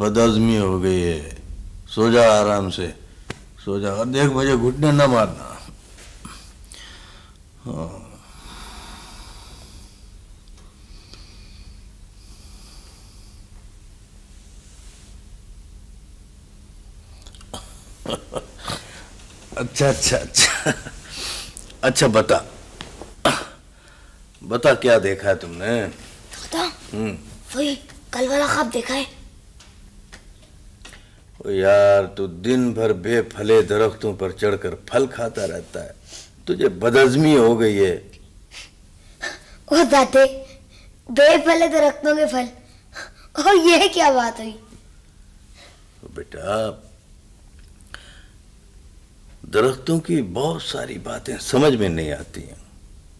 बदअजमी हो गई है। सो जा आराम से। सो जा और देख मुझे घुटने न मारना। हाँ। अच्छा अच्छा अच्छा। अच्छा बता। बता क्या देखा है तुमने? दादा हम्म। वही कल वाला ख्वाब देखा है। यार तू दिन भर बेफले दरख्तों पर चढ़कर फल खाता रहता है। तुझे बदजमी हो गई है। ओ दादे बेफले दरख्तों के फल। और ये क्या बात हुई? बेटा दरख्तों की बहुत सारी बातें समझ में नहीं आती हैं।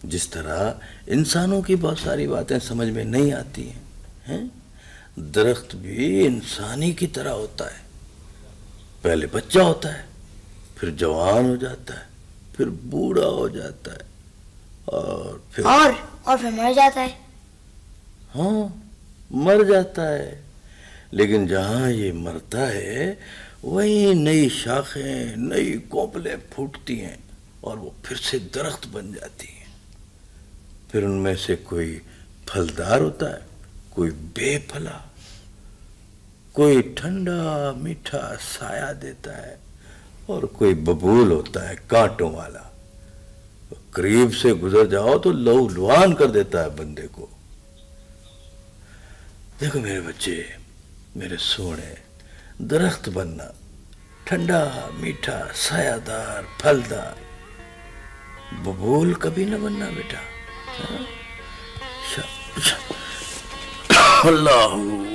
जिस तरह इंसानों की बहुत सारी बातें समझ में नहीं आती हैं हैं? दरख्त भी इंसानी की तरह होता है। पहले बच्चा होता है फिर जवान हो जाता है फिर बूढ़ा हो जाता है और फिर और और फिर मर जाता है। हाँ मर जाता है। लेकिन जहाँ ये मरता है वहीं नई शाखें नई कोपलें फूटती हैं और वो फिर से दरख्त बन जाती हैं। फिर उनमें से कोई फलदार होता है कोई बेफला। कोई ठंडा मीठा साया देता है और कोई बबूल होता है कांटों वाला। करीब से गुजर जाओ तो लहू लुहान कर देता है बंदे को। देखो मेरे बच्चे, मेरे सोने, दरख्त बनना, ठंडा मीठा सायादार फलदार। बबूल कभी ना बनना बेटा हाँ? शा- शा- अल्लाह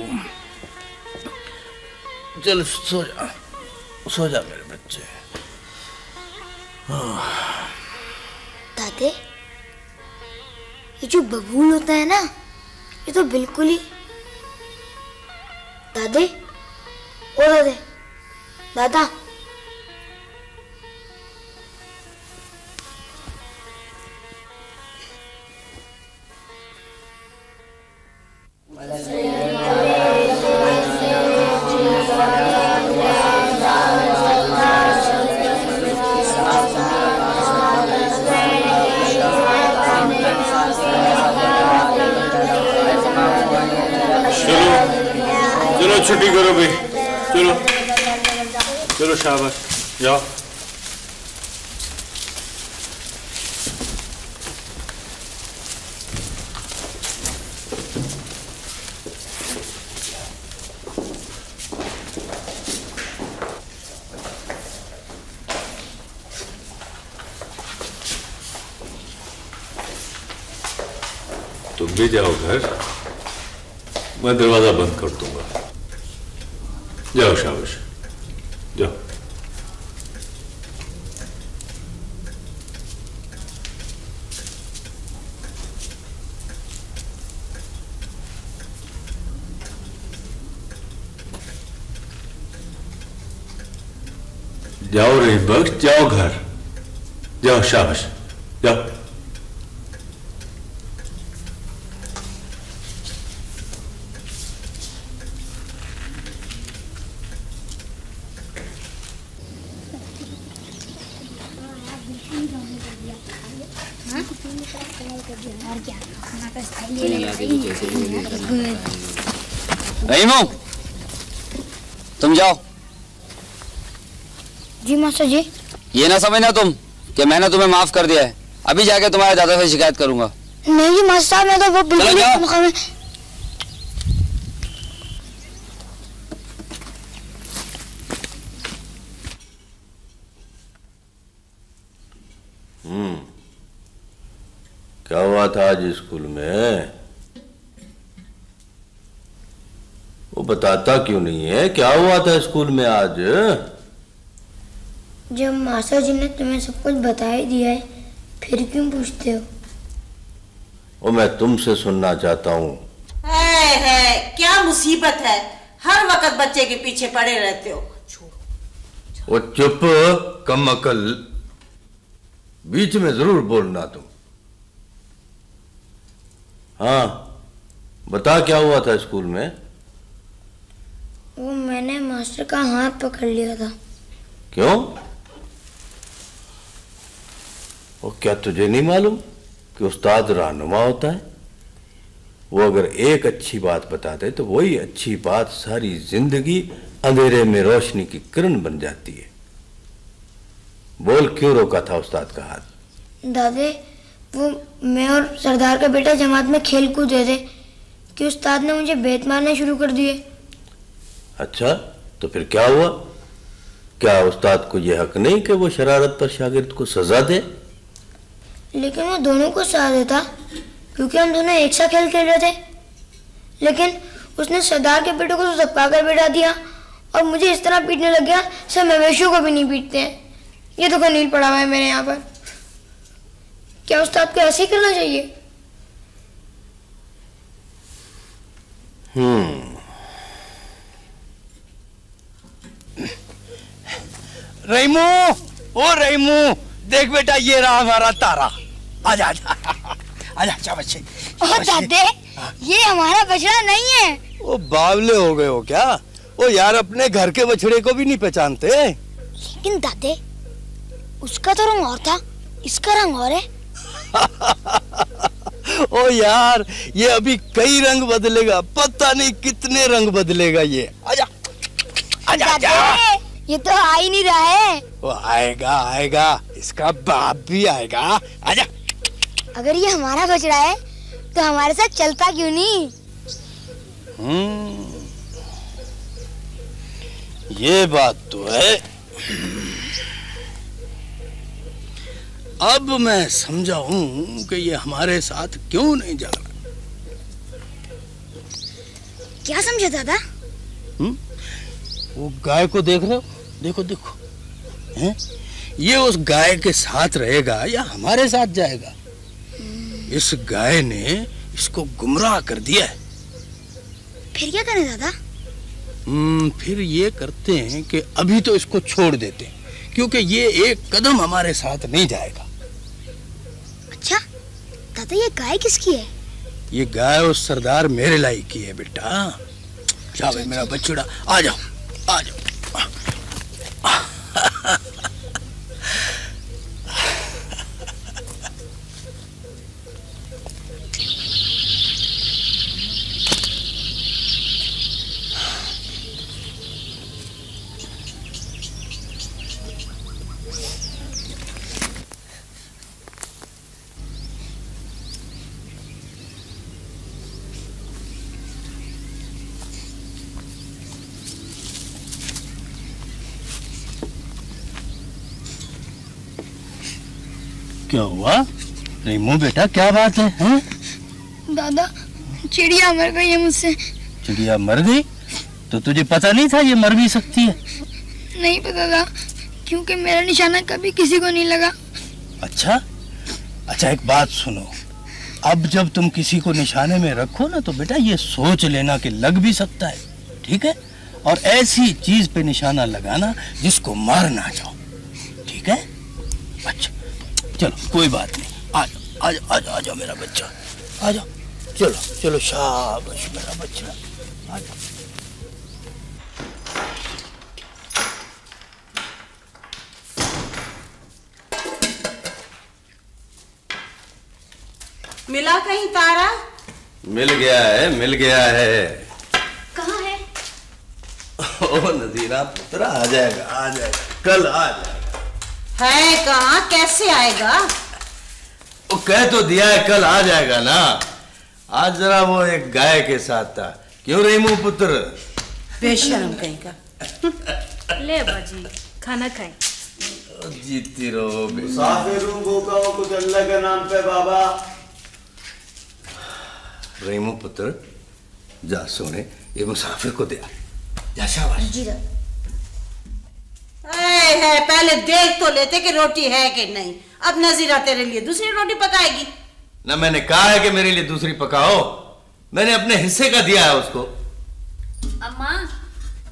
चल, सो जा। सो जा मेरे बच्चे। दादे ये जो बबूल होता है ना, ये तो बिल्कुल ही दादे, ओ दादे, दादा। मैं दरवाज़ा बंद कर दूँगा। जाओ, शाबाश। जाओ। जाओ रही बख्श जाओ घर। जाओ, शाबाश जाओ रहीमो तुम जाओ जी मास्टर जी। ये ना समझना तुम कि मैंने तुम्हें माफ़ कर दिया है। अभी जाके तुम्हारे दादा से शिकायत करूँगा। नहीं जी मास्टर साहब मैं तो वो बिल्कुल। ही मुकाम क्या हुआ था आज स्कूल में? वो बताता क्यों नहीं है? क्या हुआ था स्कूल में आज? जब मास्टर जी ने तुम्हें सब कुछ बता ही दिया है फिर क्यों पूछते हो? वो मैं तुमसे सुनना चाहता हूँ। है है क्या मुसीबत है? हर वक्त बच्चे के पीछे पड़े रहते हो। वो चुप कम अकल। बीच में ज़रूर बोलना तुम। हाँ बता क्या हुआ था स्कूल में? वो मैंने मास्टर का हाथ पकड़ लिया था। क्यों और क्या तुझे नहीं मालूम कि उस्ताद रहनुमा होता है? वो अगर एक अच्छी बात बताते तो वही अच्छी बात सारी ज़िंदगी अंधेरे में रोशनी की किरण बन जाती है। बोल क्यों रोका था उस्ताद का हाथ? दादे वो मैं और सरदार का बेटा जमात में खेल कूद रहे थे कि उस्ताद ने मुझे बेत मारने शुरू कर दिए। अच्छा तो फिर क्या हुआ? क्या उस्ताद को यह हक नहीं कि वो शरारत पर शागिर्द को सजा दे? लेकिन वो दोनों को सजा देता, क्योंकि हम दोनों एक साथ खेल खेल रहे थे। लेकिन उसने सरदार के बेटे को तो धक्का कर बैठा दिया, और मुझे इस तरह पीटने लग गया सब मवेशियों को भी नहीं पीटते हैं। ये तो कनील पड़ा हुआ है मेरे यहाँ पर। क्या उस्ताद को ऐसे ही करना चाहिए? हम्म। रहीमू ओ रहीमू देख बेटा ये रहा हमारा तारा। आजा आजा। आजा और दादे ये हमारा बछड़ा नहीं है। वो बावले हो गए हो क्या? वो यार अपने घर के बछड़े को भी नहीं पहचानते। लेकिन दादे उसका तो रंग और था इसका रंग और है। ओ यार ये अभी कई रंग बदलेगा। पता नहीं कितने रंग बदलेगा ये। आजा। आजा आजा। ये तो आ ही नहीं रहा है। वो आएगा आएगा। इसका बाप भी आएगा। आजा। अगर ये हमारा बछड़ा है तो हमारे साथ चलता क्यों नहीं? हम्म, ये बात तो है। अब मैं समझा हूँ कि ये हमारे साथ क्यों नहीं जा रहा। क्या समझे दादा? वो गाय को देख रहे हो? देखो देखो। हैं? ये उस गाय के साथ रहेगा या हमारे साथ जाएगा? इस गाय ने इसको गुमराह कर दिया है। फिर क्या करें दादा? हम्म, फिर ये करते हैं कि अभी तो इसको छोड़ देते हैं क्योंकि ये एक कदम हमारे साथ नहीं जाएगा। अच्छा दादा ये गाय किसकी है? ये गाय उस सरदार मेरे लाई की है बेटा। जा मेरा बछड़ा आ जाओ आ जाओ। क्या हुआ? नहीं मुँह बेटा क्या बात है हैं? दादा चिड़िया मर गई है मुझसे। चिड़िया मर गई? तो तुझे पता नहीं था ये मर भी सकती है? नहीं पता था क्योंकि मेरा निशाना कभी किसी को नहीं लगा। अच्छा? अच्छा एक बात सुनो। अब जब तुम किसी को निशाने में रखो ना तो बेटा ये सोच लेना कि लग भी सकता है ठीक है? और ऐसी चीज़ पे निशाना लगाना जिसको मार ना जाओ ठीक है? अच्छा। चलो कोई बात नहीं। आ जाओ आ जाओ आ जाओ आ जाओ मेरा बच्चा। आ जाओ। चलो चलो शाबाश मेरा बच्चा। आ जाओ। मिला कहीं तारा? मिल गया है मिल गया है। कहाँ है? ओ नजीरा पुत्र आ जाएगा आ जाएगा। कल आ जाएगा। है कहाँ कैसे आएगा? वो कह तो दिया है कल आ जाएगा ना। आज जरा वो एक गाय के साथ था। क्यों रेमू पुत्र? बेशरम कहीं का। ले बाजी खाना खाए। जीती रहो मुसाफिरों को कहो कुछ अल्लाह के नाम पे बाबा। रेमू पुत्र जा सोने ये मुसाफिर को दे। जा शाबाश जी है पहले देख तो लेते कि रोटी है कि नहीं। अब नजीरा तेरे लिए दूसरी रोटी पकाएगी। ना मैंने कहा है कि मेरे लिए दूसरी पकाओ। मैंने अपने हिस्से का दिया है उसको। अम्मा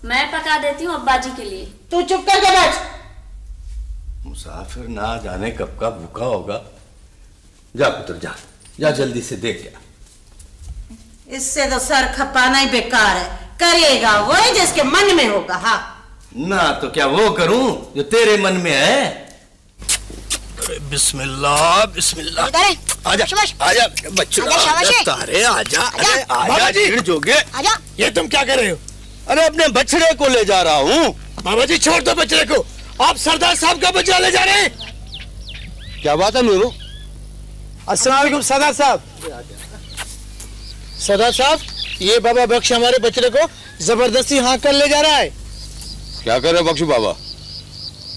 मैं पका देती हूँ अब्बा जी के लिए। तू चुप करके बैठ मुसाफिर ना जाने कब का भूखा होगा। जा पुत्र जा। जा जल्दी से देख क्या। इससे तो सर खपाना ही बेकार है। करेगा वो ही जिसके मन में होगा। हाँ। ना तो क्या वो करूँ जो तेरे मन में है? अरे बिस्मिल्लाह बिस्मिल्लाह। आजा आजा बच्चों आजा, तारे आजा अरे आजा। भीड़ जोगे। आजा। ये तुम क्या कर रहे हो? अरे अपने बछड़े को ले जा रहा हूँ। बाबा जी छोड़ दो बच्चे को। आप सरदार साहब का बच्चा ले जा रहे हैं। क्या बात है नूरू अस्सलाम वालेकुम सरदार साहब। सरदार साहब ये बाबा बख्श हमारे बच्चे को ज़बरदस्ती हाँ कर ले जा रहा है। क्या कर रहे हो बख्शू बाबा?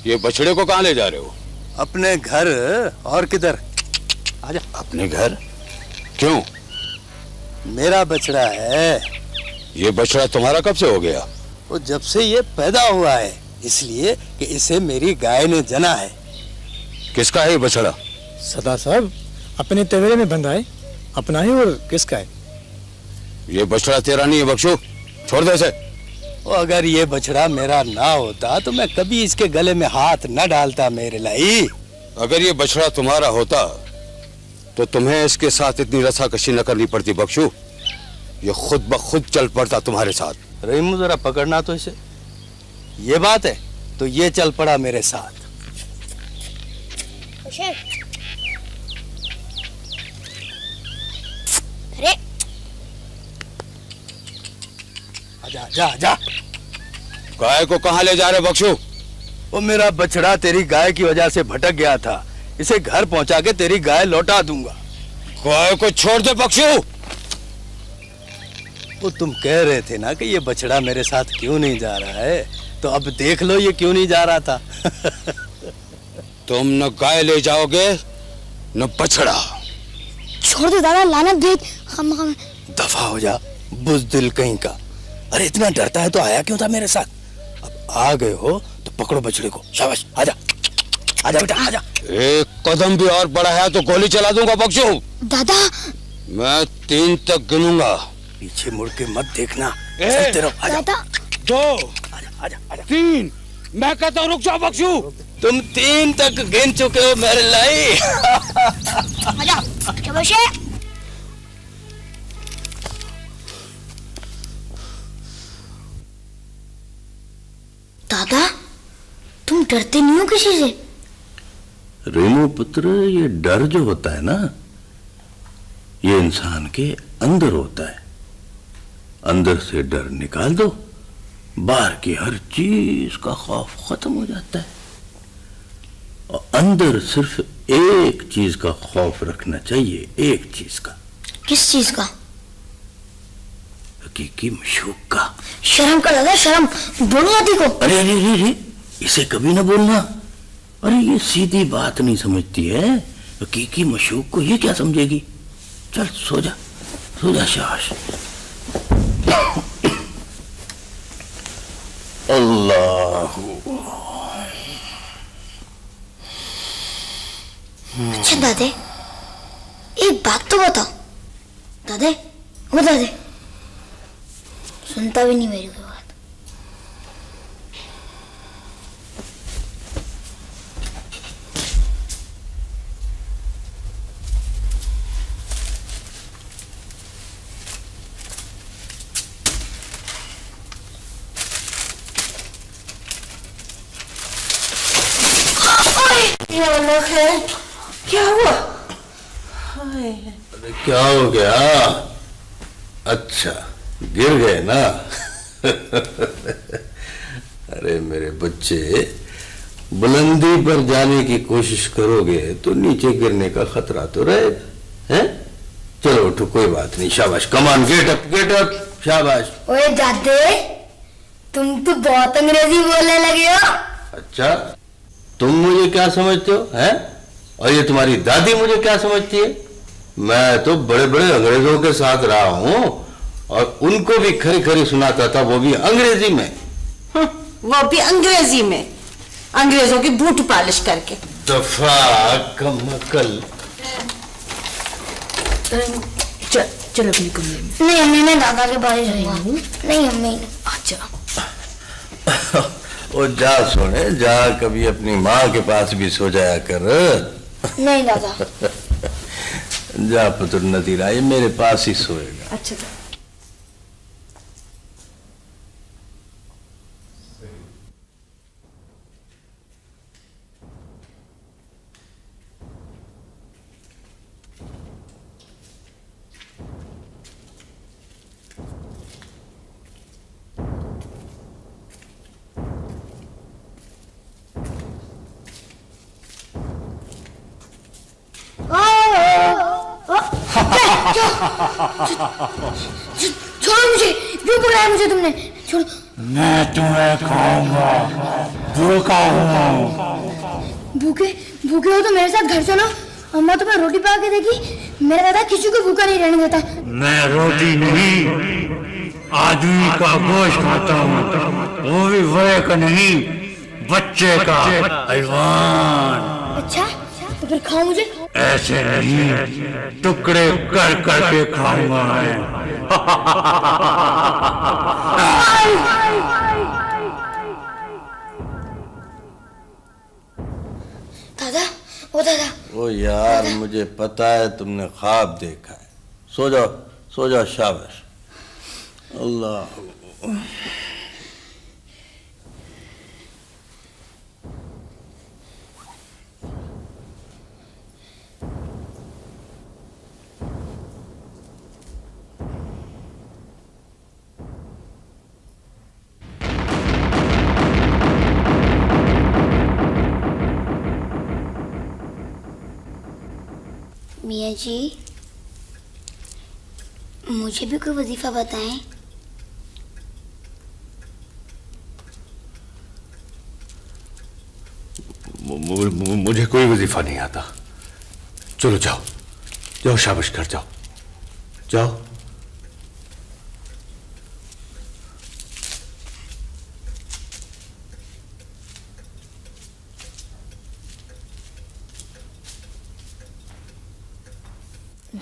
ये बछड़े को कहाँ ले जा रहे हो? अपने घर और किधर? आजा। अपने घर? क्यों? मेरा बछड़ा है। ये बछड़ा तुम्हारा कब से हो गया? वो जब से ये पैदा हुआ है इसलिए कि इसे मेरी गाय ने जना है। किसका है ये बछड़ा? सदा साहब अपने तवेरे में बंधा है अपना ही और किसका है? ये बछड़ा तेरा नहीं है बख्शू। छोड़ दे इसे। वो अगर ये बछड़ा मेरा ना होता तो मैं कभी इसके गले में हाथ न डालता मेरे लाई। अगर ये बछड़ा तुम्हारा होता तो तुम्हें इसके साथ इतनी रसाकशी न करनी पड़ती बख्शू। ये खुद ब खुद चल पड़ता तुम्हारे साथ। रहीमू जरा पकड़ना तो इसे। ये बात है तो ये चल पड़ा मेरे साथ। आजा आजा गाय को कहाँ ले जा रहे बख्शू वो मेरा बछड़ा तेरी गाय की वजह से भटक गया था। इसे घर पहुँचा के तेरी गाय लौटा दूँगा। गाय को छोड़ दे बख्शू वो तुम कह रहे थे ना कि ये बछड़ा मेरे साथ क्यों नहीं जा रहा है? तो अब देख लो ये क्यों नहीं जा रहा था। तुम न गाय ले जाओगे न बछड़ा। छोड़ दो दादा लानत भेज हम हम। दफ़ा हो जा बुजदिल कहीं का। अरे इतना डरता है तो आया क्यों था मेरे साथ? अब आ गए हो तो पकड़ो बछड़े को। शाबाश आजा। आजा बेटा आजा। एक कदम भी और बढ़ाया तो गोली चला दूँगा बख्शू। दादा। मैं तीन तक गिनूँगा। पीछे मुड़ के मत देखना। ए! रहो आजा। दादा। दो आजा आजा आजा। तीन। मैं कहता हूँ रुक जाओ बख्शू। तुम तीन तक गिन चुके हो मेरे लाई दादा तुम डरते नहीं हो किसी से? रेणु पुत्र ये डर जो होता है ना ये इंसान के अंदर होता है। अंदर से डर निकाल दो बाहर की हर चीज़ का खौफ खत्म हो जाता है। और अंदर सिर्फ़ एक चीज़ का खौफ रखना चाहिए एक चीज़ का। किस चीज़ का? हकीकी मशूक का। शर्म कर दादा शर्म। बोलो आदि को। अरे अरे अरे अरे इसे कभी ना बोलना। अरे ये सीधी बात नहीं समझती है। हकीकी मशूक को ये क्या समझेगी? चल सो जा सो जा शाबाश। अल्लाह। अच्छा दादे एक बात तो बताओ। दादे वो दादे। सुनता भी नहीं मेरी कोई बात है। क्या हुआ? हाय। अरे क्या हो गया? अच्छा। गिर गए ना? अरे मेरे बच्चे बुलंदी पर जाने की कोशिश करोगे तो नीचे गिरने का खतरा तो रहेगा हैं? चलो उठो कोई बात नहीं शाबाश come on get up get up शाबाश। ओए दादे तुम तो बहुत अंग्रेज़ी बोलने लगे हो। अच्छा तुम मुझे क्या समझते हो हैं? और ये तुम्हारी दादी मुझे क्या समझती है? मैं तो बड़े बड़े अंग्रेज़ों के साथ रहा हूँ और उनको भी खरी खरी सुनाता था वो भी अंग्रेज़ी में। हम्म, वो भी अंग्रेज़ी में। अंग्रेज़ों की बूट पालिश करके। दफ़ा कमकल चल चल अपने कमरे में। नहीं अम्मी मैं दादा के ही। नहीं अम्मी। अच्छा। ओ जा सोने जा कभी अपनी माँ के पास भी सो जाया कर। नहीं दादा। जा पुत्र नदीरा ये मेरे पास ही सोएगा। अच्छा छोड़ो मुझे क्यों बुलाया मुझे तुमने छोड़ो मैं तुम्हें खाऊँगा भूखा हूँ भूखे भूखे हो तो मेरे साथ घर चलो अम्मा तुम्हें रोटी पका के देगी मेरा दादा किसी को भूखा नहीं रहने देता मैं रोटी नहीं आदमी का गोश्त खाता हूँ वो भी बड़े का नहीं बच्चे का अच्छा फिर खाओ मुझे। ऐसे नहीं टुकड़े कर कर के खाऊँगा दादा ओ दादा। ओ यार दादा। मुझे पता है तुमने ख्वाब देखा है। सो जाओ सो जाओ शाबाश। अल्लाह। मियाँ जी, मुझे भी कोई वजीफा बताएँ? मुझे कोई वजीफा नहीं आता। चलो जाओ जाओ शाबाश कर जाओ। जाओ।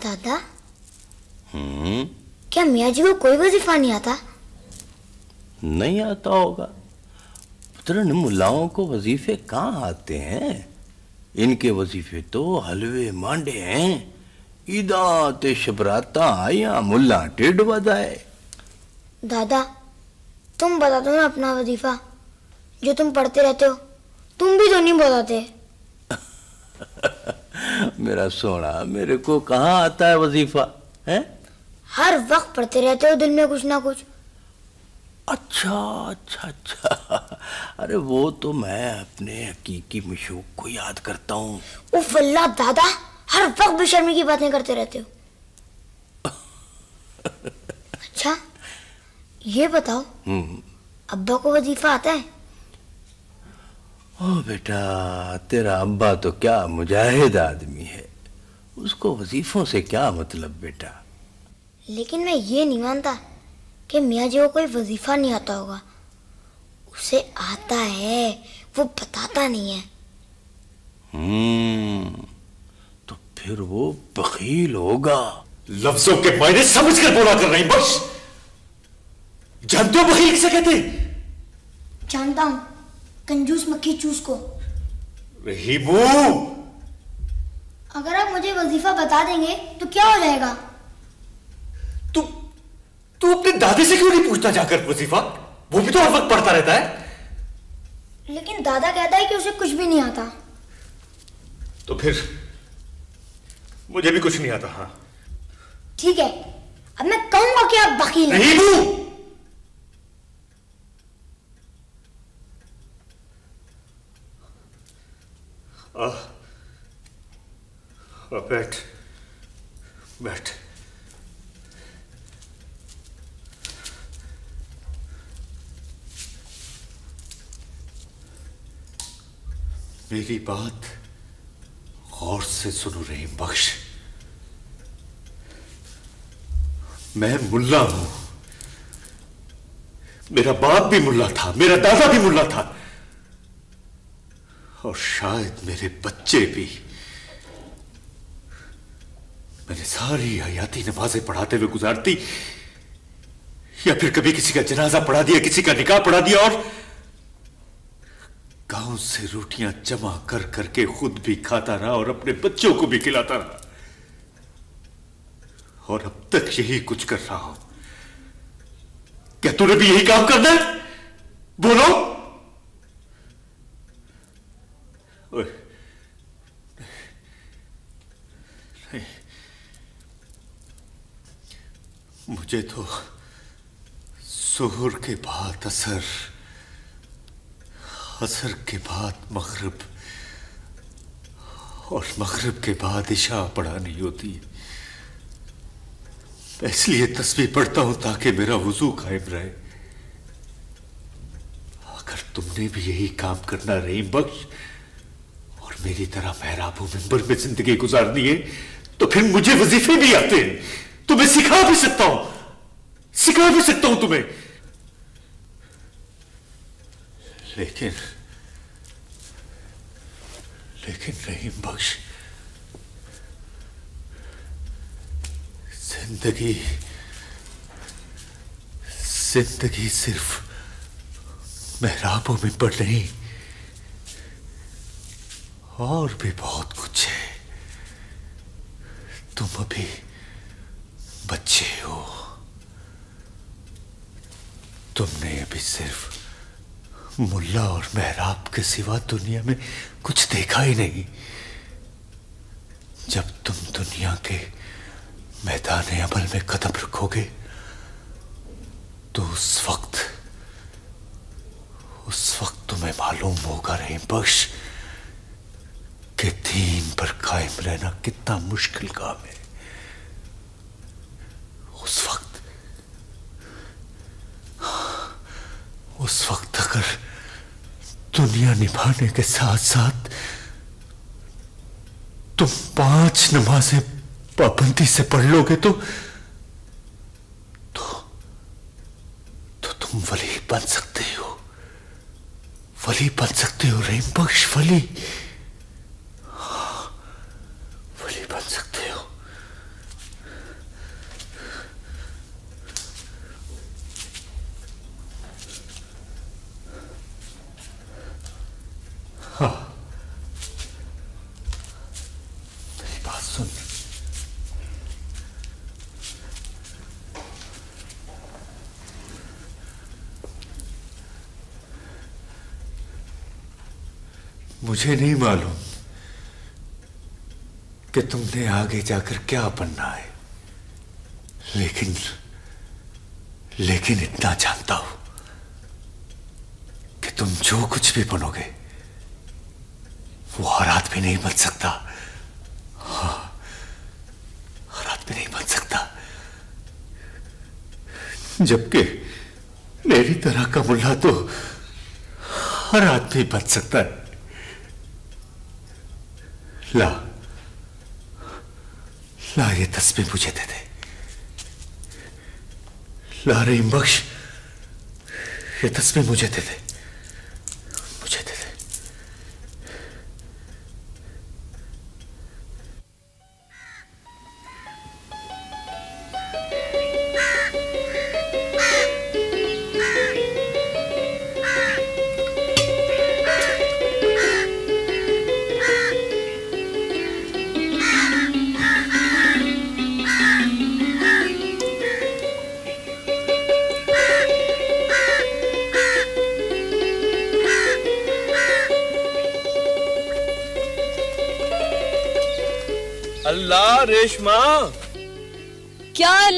दादा हम्म क्या मियाँ जी को कोई वजीफा नहीं आता नहीं आता होगा पुत्र इन मुल्लाओं को वजीफे कहाँ आते हैं इनके वजीफे तो हलवे मांडे हैं ईदा ते शबराता या मुल्ला टेढ़ बजाए दादा तुम बता दो ना अपना वजीफा जो तुम पढ़ते रहते हो तुम भी तो नहीं बताते मेरा सोना मेरे को कहाँ आता है वजीफा है? हर वक्त पढ़ते रहते हो दिल में कुछ ना कुछ। अच्छा अच्छा अच्छा। अरे वो तो मैं अपने हकीकी मशूक को याद करता हूँ। उफ अल्लाह दादा हर वक्त बेशर्मी की बातें करते रहते हो। अच्छा ये बताओ हम्म। अब्बा को वजीफा आता है? ओ बेटा तेरा अब्बा तो क्या मुजाहिद आदमी है। उसको वजीफों से क्या मतलब बेटा? लेकिन मैं ये नहीं मानता कि मियाँ जी को कोई वजीफा नहीं आता होगा। उसे आता है वो बताता नहीं है। हम्म तो फिर वो बखील होगा। लफ्जों के मायने समझ कर बोला कर रही बस। जानते हो बखील किसे कहते हैं? जानता हूँ। कंजूस मक्खी चूस को। रहीमू अगर आप मुझे वजीफा बता देंगे तो क्या हो जाएगा? तू तू अपने दादी से क्यों नहीं पूछता जाकर वजीफा? वो भी तो हर वक्त पढ़ता रहता है। लेकिन दादा कहता है कि उसे कुछ भी नहीं आता। तो फिर मुझे भी कुछ नहीं आता हाँ। ठीक है अब मैं कहूँगा कि आप वकील हैं रहीमू आ, आ, बैठ बैठ मेरी बात गौर से सुनो रहीम बख्श। मैं मुल्ला हूँ। मेरा बाप भी मुल्ला था, मेरा दादा भी मुल्ला था। और शायद मेरे बच्चे भी। मैंने सारी हयाती नमाजें पढ़ाते हुए गुजारती, या फिर कभी किसी का जनाजा पढ़ा दिया, किसी का निकाह पढ़ा दिया, और गाँव से रोटियाँ जमा कर करके खुद भी खाता रहा और अपने बच्चों को भी खिलाता रहा। और अब तक यही कुछ कर रहा हूँ। क्या तूने भी यही काम करना है? बोलो। मुझे तो जोहर के बाद असर असर के बाद मगरब और मगरब के बाद इशा पढ़ानी होती। है इसलिए तस्वीर पढ़ता हूँ ताकि मेरा वज़ू कायम रहे। अगर तुमने भी यही काम करना रही, बख्श मेरी तरह महराबो मिंबर में ज़िंदगी गुजारनी है तो फिर मुझे वजीफे भी आते हैं। तुम्हें सिखा भी सकता हूँ। सिखा भी सकता हूँ तुम्हें। लेकिन लेकिन रहीम बख्श। ज़िंदगी ज़िंदगी सिर्फ़ महराबों में पड़ नहीं और भी बहुत कुछ है। तुम अभी बच्चे हो। तुमने अभी सिर्फ़ मुल्ला और मेहराब के सिवा दुनिया में कुछ देखा ही नहीं। जब तुम दुनिया के मैदान अमल में कदम रखोगे तो उस वक्त उस वक्त तुम्हें मालूम होगा रही बख्श। कि दीन पर कायम रहना कितना मुश्किल काम है। उस वक्त उस वक्त अगर दुनिया निभाने के साथ साथ तुम पाँच नमाजें पाबंदी से पढ़ लोगे तो तो तो तुम वली बन सकते हो। वली बन सकते हो रहीम बख्श वली हाँ, वली बन सकते हो हाँ मेरी बात सुन मुझे नहीं मालूम कि तुमने आगे जाकर क्या बनना है। लेकिन लेकिन इतना जानता हूँ कि तुम जो कुछ भी बनोगे, वो हरात भी नहीं बन सकता। हाँ हरात भी नहीं बन सकता। जबकि मेरी तरह का मुल्ला तो हर आदमी बन सकता है। ला। ला ये तस्वीर मुझे दे दे। ला रही बख्श। ये तस्वीर मुझे दे दे।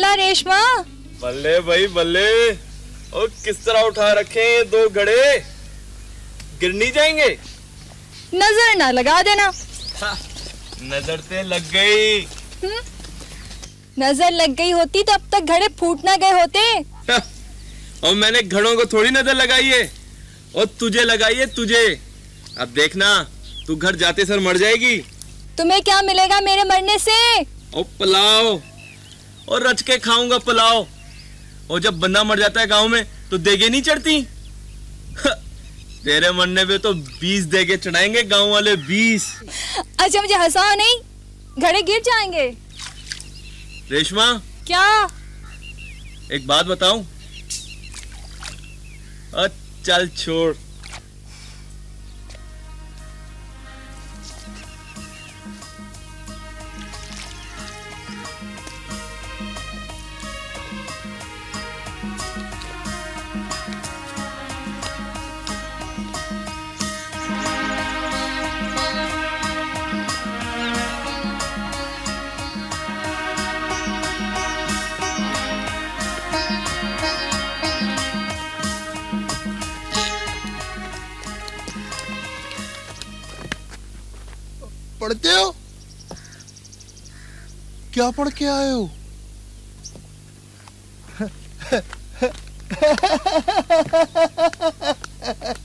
क्या रेशमा? बल्ले भाई बल्ले। और किस तरह उठा रखे हैं ये दो घड़े? गिर नहीं जाएँगे? नज़र ना लगा देना। नज़र से लग गई। हम्म? नज़र लग गई होती तो अब तक घड़े फूट ना गए होते। और मैंने घड़ों को थोड़ी नज़र लगाई है। और तुझे लगाई है तुझे। अब देखना तू घर जाते सर मर जाएगी। तुम्हें क्या मिलेगा मेरे मरने से? और पुलाव और रच के खाऊँगा पुलाव। और जब बंदा मर जाता है गाँव में तो देगे नहीं चढ़ती? तेरे मरने पे तो बीस देगे चढ़ाएँगे गाँव वाले बीस। अच्छा मुझे हंसाओ नहीं? घड़े गिर जाएँगे। रेशमा? क्या? एक बात बताऊँ? चल छोड़। पढ़ते हो? क्या पढ़ के आए हो?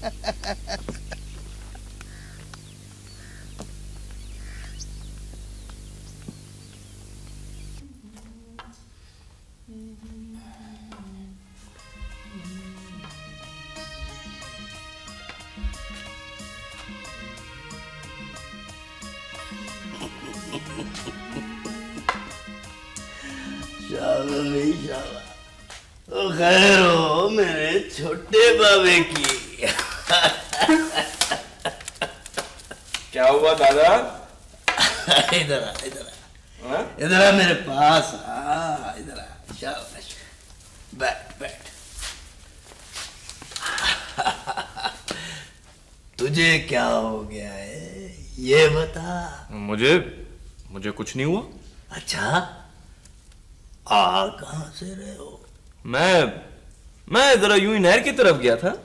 जरा यूँ ही नहर की तरफ़ गया था।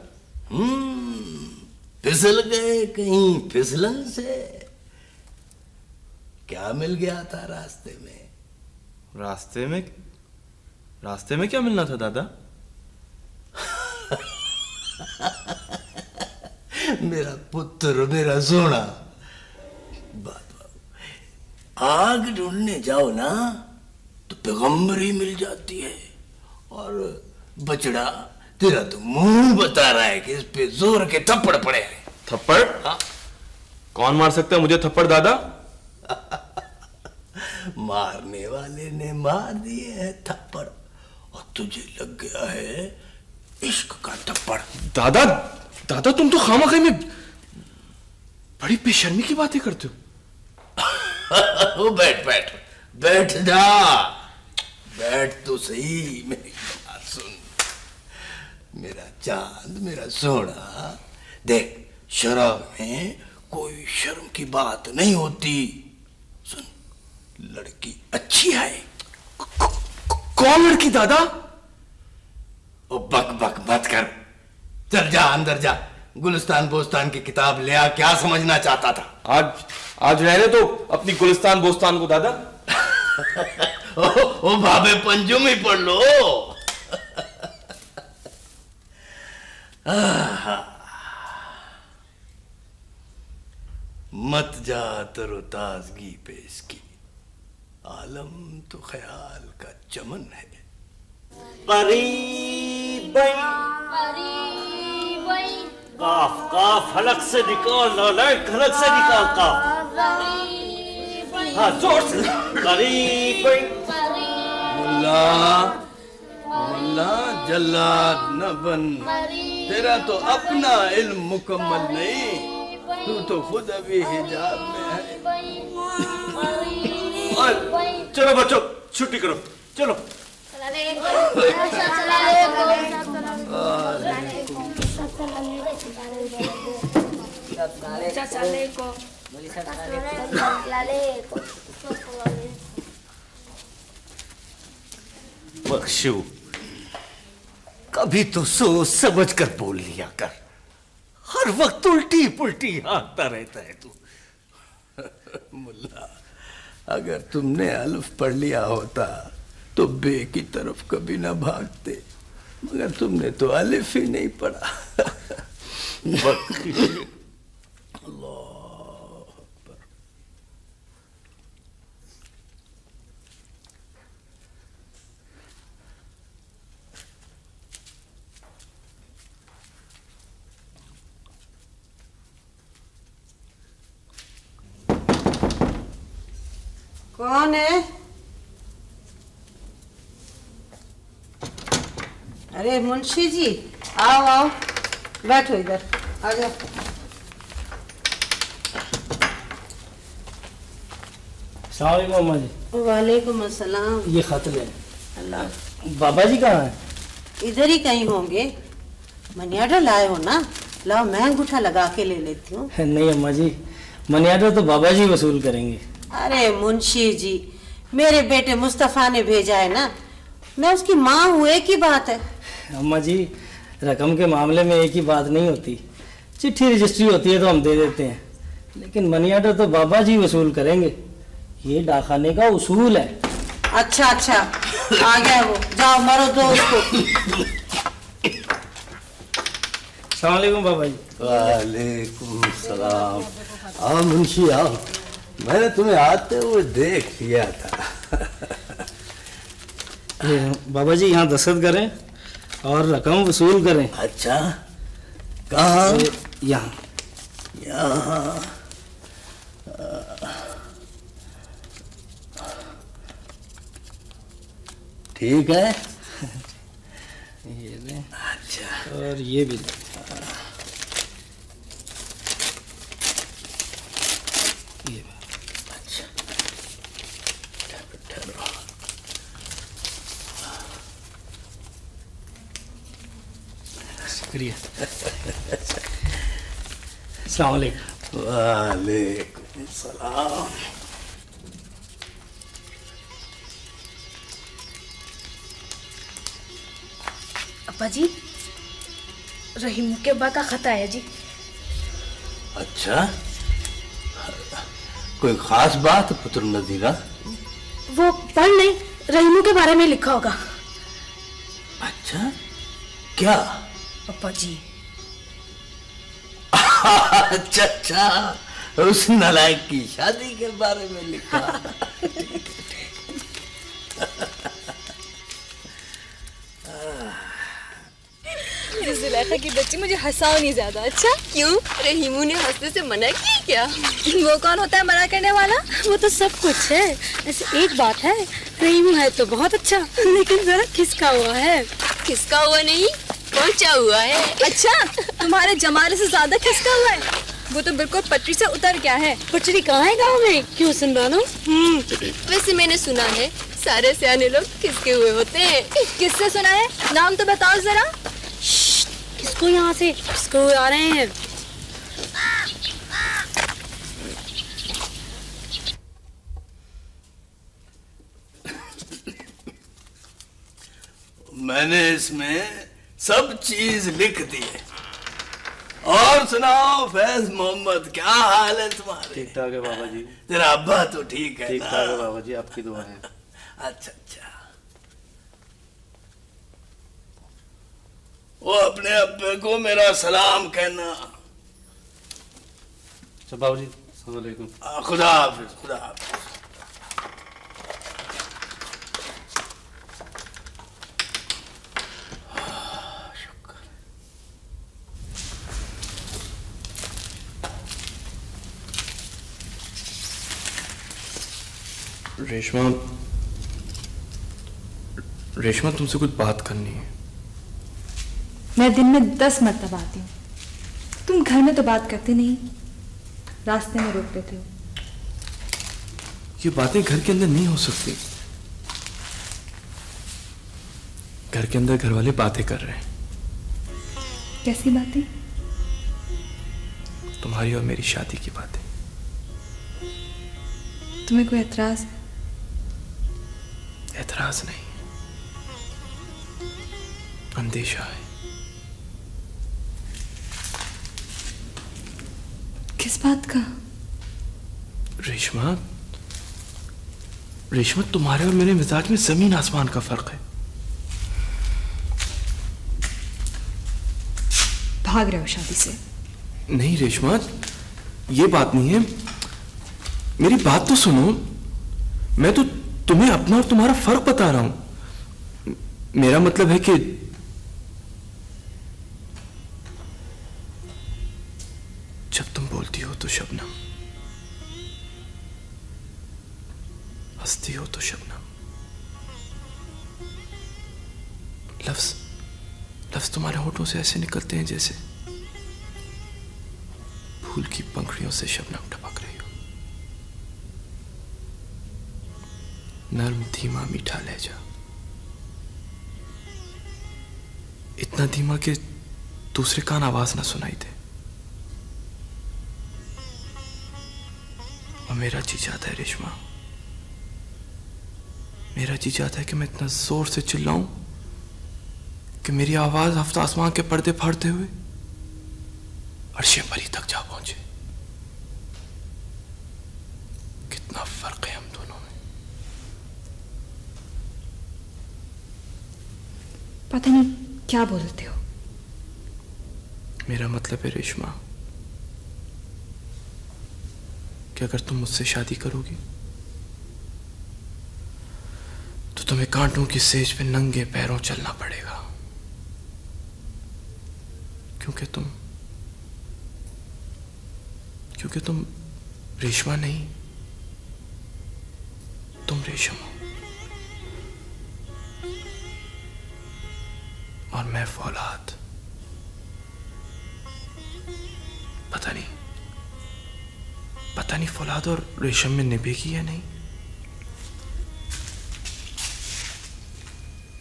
हम्म फिसल गए कहीं फिसलन से। क्या मिल गया था रास्ते में? रास्ते में रास्ते में क्या मिलना था दादा? मेरा पुत्र मेरा सोना। बात आग ढूँढने जाओ ना तो पैगंबरी मिल जाती है और बचड़ा तेरा तो मुँह बता रहा है कि इस पे ज़ोर के थप्पड़ पड़े हैं। थप्पड़? कौन मार सकता है मुझे थप्पड़ दादा? मारने वाले ने मार दिए हैं थप्पड़ और तुझे लग गया है इश्क का थप्पड़। दादा दादा तुम तो खामा खाई में बड़ी बेशर्मी की बातें करते हो। बैठ बैठ बैठ जा। बैठ तो सही मेरी मेरा चाँद मेरा सोना। देख शराब में कोई शर्म की बात नहीं होती। सुन लड़की अच्छी है। कौन लड़की दादा? ओ बक बक मत कर। चल जा अंदर जा। गुलिस्तान बोस्तान की किताब ले आ क्या समझना चाहता था? आज आज रहने तो अपनी गुलिस्तान बोस्तान को दादा। ओ, ओ भाभे पंजुम ही पढ़ लो। मत जा तरो ताजगी पे इसकी। आलम तो ख्याल का चमन है। काफ काफ हलक से निकाल नालायक हलक से निकाल काफ। हाँ ज़ोर से। करीब मुल्ला। मुल्ला जल्लाद न बन। तेरा तो अपना इल्म मुकम्मल नहीं। तू तो खुद अभी हिजाब में है। चलो बच्चों छुट्टी करो। चलो। बख्शू कभी तो सोच समझ कर बोल लिया कर। हर वक्त उल्टी पुल्टी हाँकता रहता है तू। मुल्ला, अगर तुमने अल्फ पढ़ लिया होता तो बे की तरफ़ कभी ना भागते। मगर तुमने तो अलिफ ही नहीं पढ़ा। कौन है? अरे मुंशी जी आओ आओ बैठो इधर आ जाओ। सलाम अम्मा जी। वालेकुम अस्सलाम। ये खत ले। अल्लाह। बाबा जी कहाँ हैं? इधर ही कहीं होंगे। मनियाडा लाए हो ना? लाओ मैं अंगूठा लगा के ले लेती हूँ। नहीं अम्मा जी मनियादा तो बाबा जी वसूल करेंगे। अरे मुंशी जी मेरे बेटे मुस्तफ़ा ने भेजा है ना? मैं उसकी माँ हूँ एक ही बात है। अम्मा जी रकम के मामले में एक ही बात नहीं होती। चिट्ठी रजिस्ट्री होती है तो हम दे देते हैं। लेकिन मनी ऑर्डर तो बाबा जी वसूल करेंगे। ये डाखाने का उसूल है। अच्छा अच्छा। आ गया वो। जाओ मरो दो उसको। सलामकुम बाबा जी। वालेकुम सलाम। आओ मुंशी आओ। मैंने तुम्हें आते हुए देख लिया था। ये बाबा जी यहाँ दस्तखत करें और रकम वसूल करें। अच्छा कहाँ? यहाँ। यहाँ। ठीक है? ये अच्छा। और ये भी लें शुक्रिया वालेकुम सलाम। अब्बा जी रहीम के अब्बा का खत आया जी। अच्छा? कोई खास बात पुत्र नदीरा वो पढ़ नहीं रहीमू के बारे में लिखा होगा। अच्छा? क्या? अब्बा जी। अच्छा अच्छा। उस नलायक की शादी के बारे में लिखा। जुलेखा की बच्ची मुझे हंसाओ नहीं ज़्यादा। अच्छा क्यों? रहीमू ने हंसने से मना किया क्या? वो कौन होता है मना करने वाला? वो तो सब कुछ है। ऐसे एक बात है रहीमू है तो बहुत अच्छा लेकिन जरा खिसका हुआ है? खिसका हुआ नहीं? पहुँचा हुआ है। अच्छा तुम्हारे जमाने से ज़्यादा खिसका हुआ है। वो तो बिल्कुल पटरी से उतर गया है। पटरी कहाँ है गाँव में? क्यों सुन रहा हूँ वैसे मैंने सुना है सारे सियाने लोग किसके हुए होते हैं। किससे सुना है? नाम तो बताओ जरा। किसको यहाँ से? किसको आ रहे हैं? मैंने इसमें सब चीज़ लिख दी है और सुनाओ फैज मोहम्मद क्या हाल है तुम्हारे? ठीक ठाक है बाबा जी तेरा अब्बा तो ठीक है ठीक ठाक है बाबा जी आपकी दुआ है। अच्छा अच्छा। वो अपने अब्बे को मेरा सलाम कहना। अच्छा बाबा जी खुदा हाफिज खुदा हाफिज। रेशमा रेशमा तुमसे कुछ बात करनी है। मैं दिन में दस मरतबा आती हूँ। तुम घर में तो बात करते नहीं। रास्ते में रोक देते हो। ये बातें घर के अंदर नहीं हो सकती। घर के अंदर घर वाले बातें कर रहे हैं। कैसी बातें? तुम्हारी और मेरी शादी की बातें। तुम्हें कोई एतराज़? है एतराज़ नहीं। अंदेशा है। किस बात का? रेशमा रेशमा तुम्हारे और मेरे मिजाज में ज़मीन आसमान का फ़र्क है। भाग रहे हो शादी से। नहीं रेशमा ये बात नहीं है। मेरी बात तो सुनो। मैं तो तुम्हें अपना और तुम्हारा फ़र्क बता रहा हूँ। मेरा मतलब है कि जब तुम बोलती हो तो शबनम। हंसती हो तो शबनम। लफ्ज लफ्ज तुम्हारे होठों से ऐसे निकलते हैं जैसे फूल की पंखड़ियों से शबनम टपक नर्म धीमा मीठा लहजा। इतना धीमा कि दूसरे कान आवाज़ ना सुनाई दे। और मेरा जी चाहता है रेशमा। मेरा जी चाहता है कि मैं इतना ज़ोर से चिल्लाऊं कि मेरी आवाज़ हफ़्ता आसमान के पर्दे फाड़ते हुए अर्शे परी तक जा पहुँचे। पता नहीं क्या बोलते हो? मेरा मतलब है रेशमा। कि अगर तुम मुझसे शादी करोगी तो तुम्हें कांटों की सेज पे नंगे पैरों चलना पड़ेगा। क्योंकि तुम क्योंकि तुम रेशमा नहीं, तुम रेशम हो। और मैं फौलाद। पता नहीं पता नहीं फौलाद और रेशम में निभेगी या नहीं।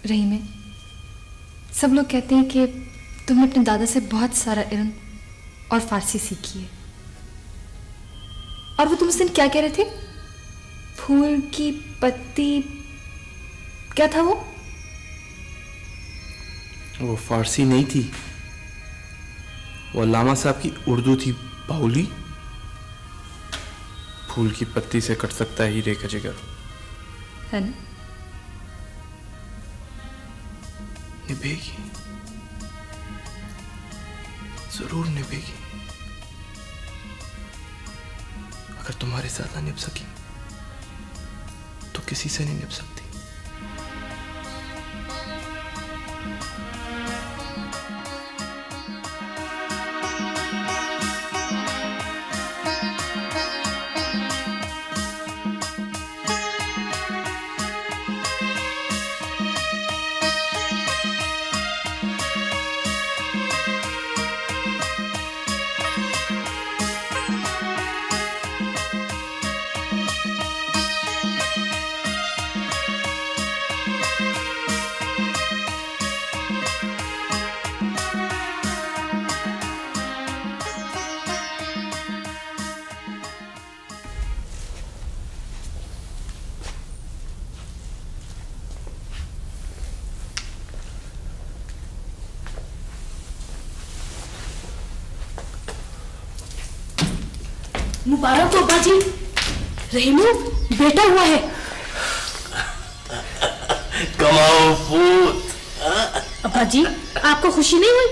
रही में सब लोग कहते हैं कि तुमने अपने दादा से बहुत सारा इल्म और फारसी सीखी है। और वो तुम उस दिन क्या कह रहे थे? फूल की पत्ती, क्या था वो? वो फारसी नहीं थी। वो लामा साहब की उर्दू थी बाउली। फूल की पत्ती से कट सकता है हीरे का जिगर। है ना? निभेगी। ज़रूर निभेगी। अगर तुम्हारे साथ ना निभ सकी तो किसी से नहीं निभ सकती। बेटा हुआ है। कमाओ पूत अब्बा जी आपको खुशी नहीं हुई?